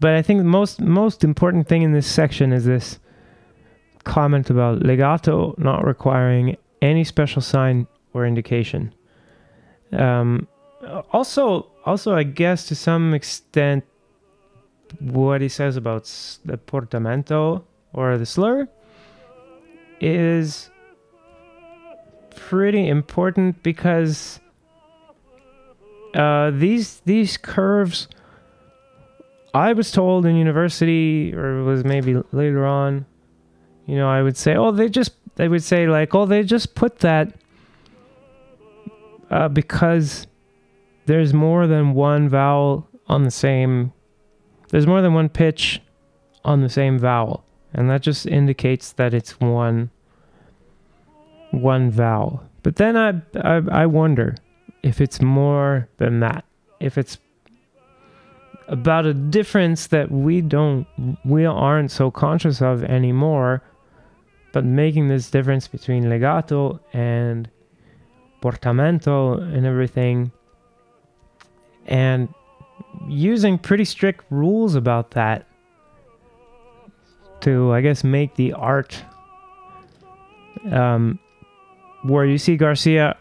but I think the most most important thing in this section is this comment about legato not requiring any special sign or indication. Um, also, also, I guess to some extent, what he says about the portamento or the slur is pretty important because uh, these these curves I was told in university or it was maybe later on you know I would say oh they just they would say like oh they just put that uh, because there's more than one vowel on the same there's more than one pitch on the same vowel. And that just indicates that it's one one vowel. But then I, I i wonder if it's more than that. If it's about a difference that we don't we aren't so conscious of anymore but making this difference between legato and portamento and everything and using pretty strict rules about that to, I guess, make the art. Um, where you see Garcia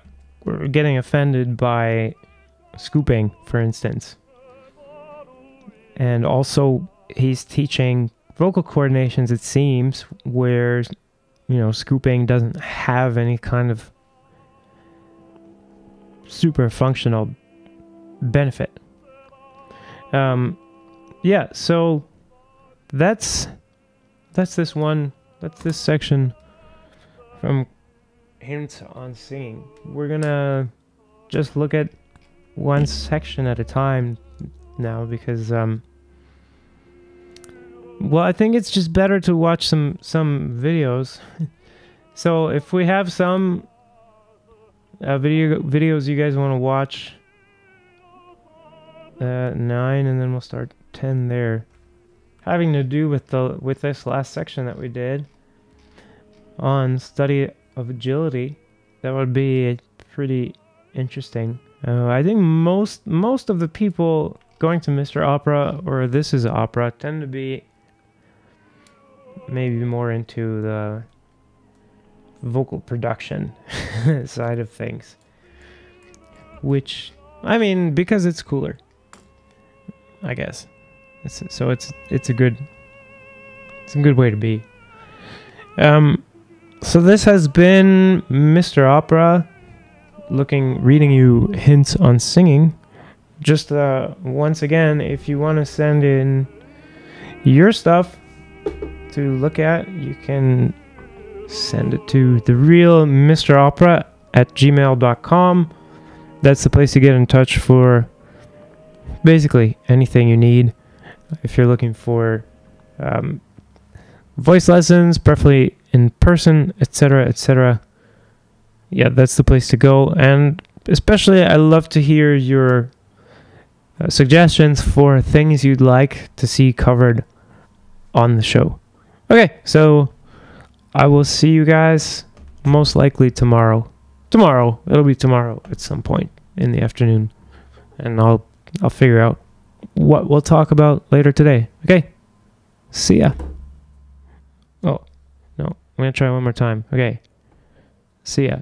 getting offended by scooping, for instance. And also, he's teaching vocal coordinations, it seems, where, you know, scooping doesn't have any kind of super functional benefit. Um, yeah, so that's that's this one. That's this section from hints on singing. We're gonna just look at one section at a time now because um well I think it's just better to watch some some videos. so if we have some uh, video videos you guys want to watch uh, 9 and then we'll start 10 there having to do with the with this last section that we did on study of agility that would be pretty interesting uh, i think most most of the people going to mr opera or this is opera tend to be maybe more into the vocal production side of things which i mean because it's cooler I guess. It's, so it's it's a good it's a good way to be. Um, so this has been Mr. Opera, looking reading you hints on singing. Just uh, once again, if you want to send in your stuff to look at, you can send it to the real Mr. Opera at gmail.com. That's the place to get in touch for basically anything you need. If you're looking for um, voice lessons, preferably in person, etc., etc., yeah, that's the place to go. And especially, I love to hear your uh, suggestions for things you'd like to see covered on the show. Okay, so I will see you guys most likely tomorrow. Tomorrow, it'll be tomorrow at some point in the afternoon, and I'll I'll figure out what we'll talk about later today. Okay. See ya. Oh, no. I'm to try one more time. Okay. See ya.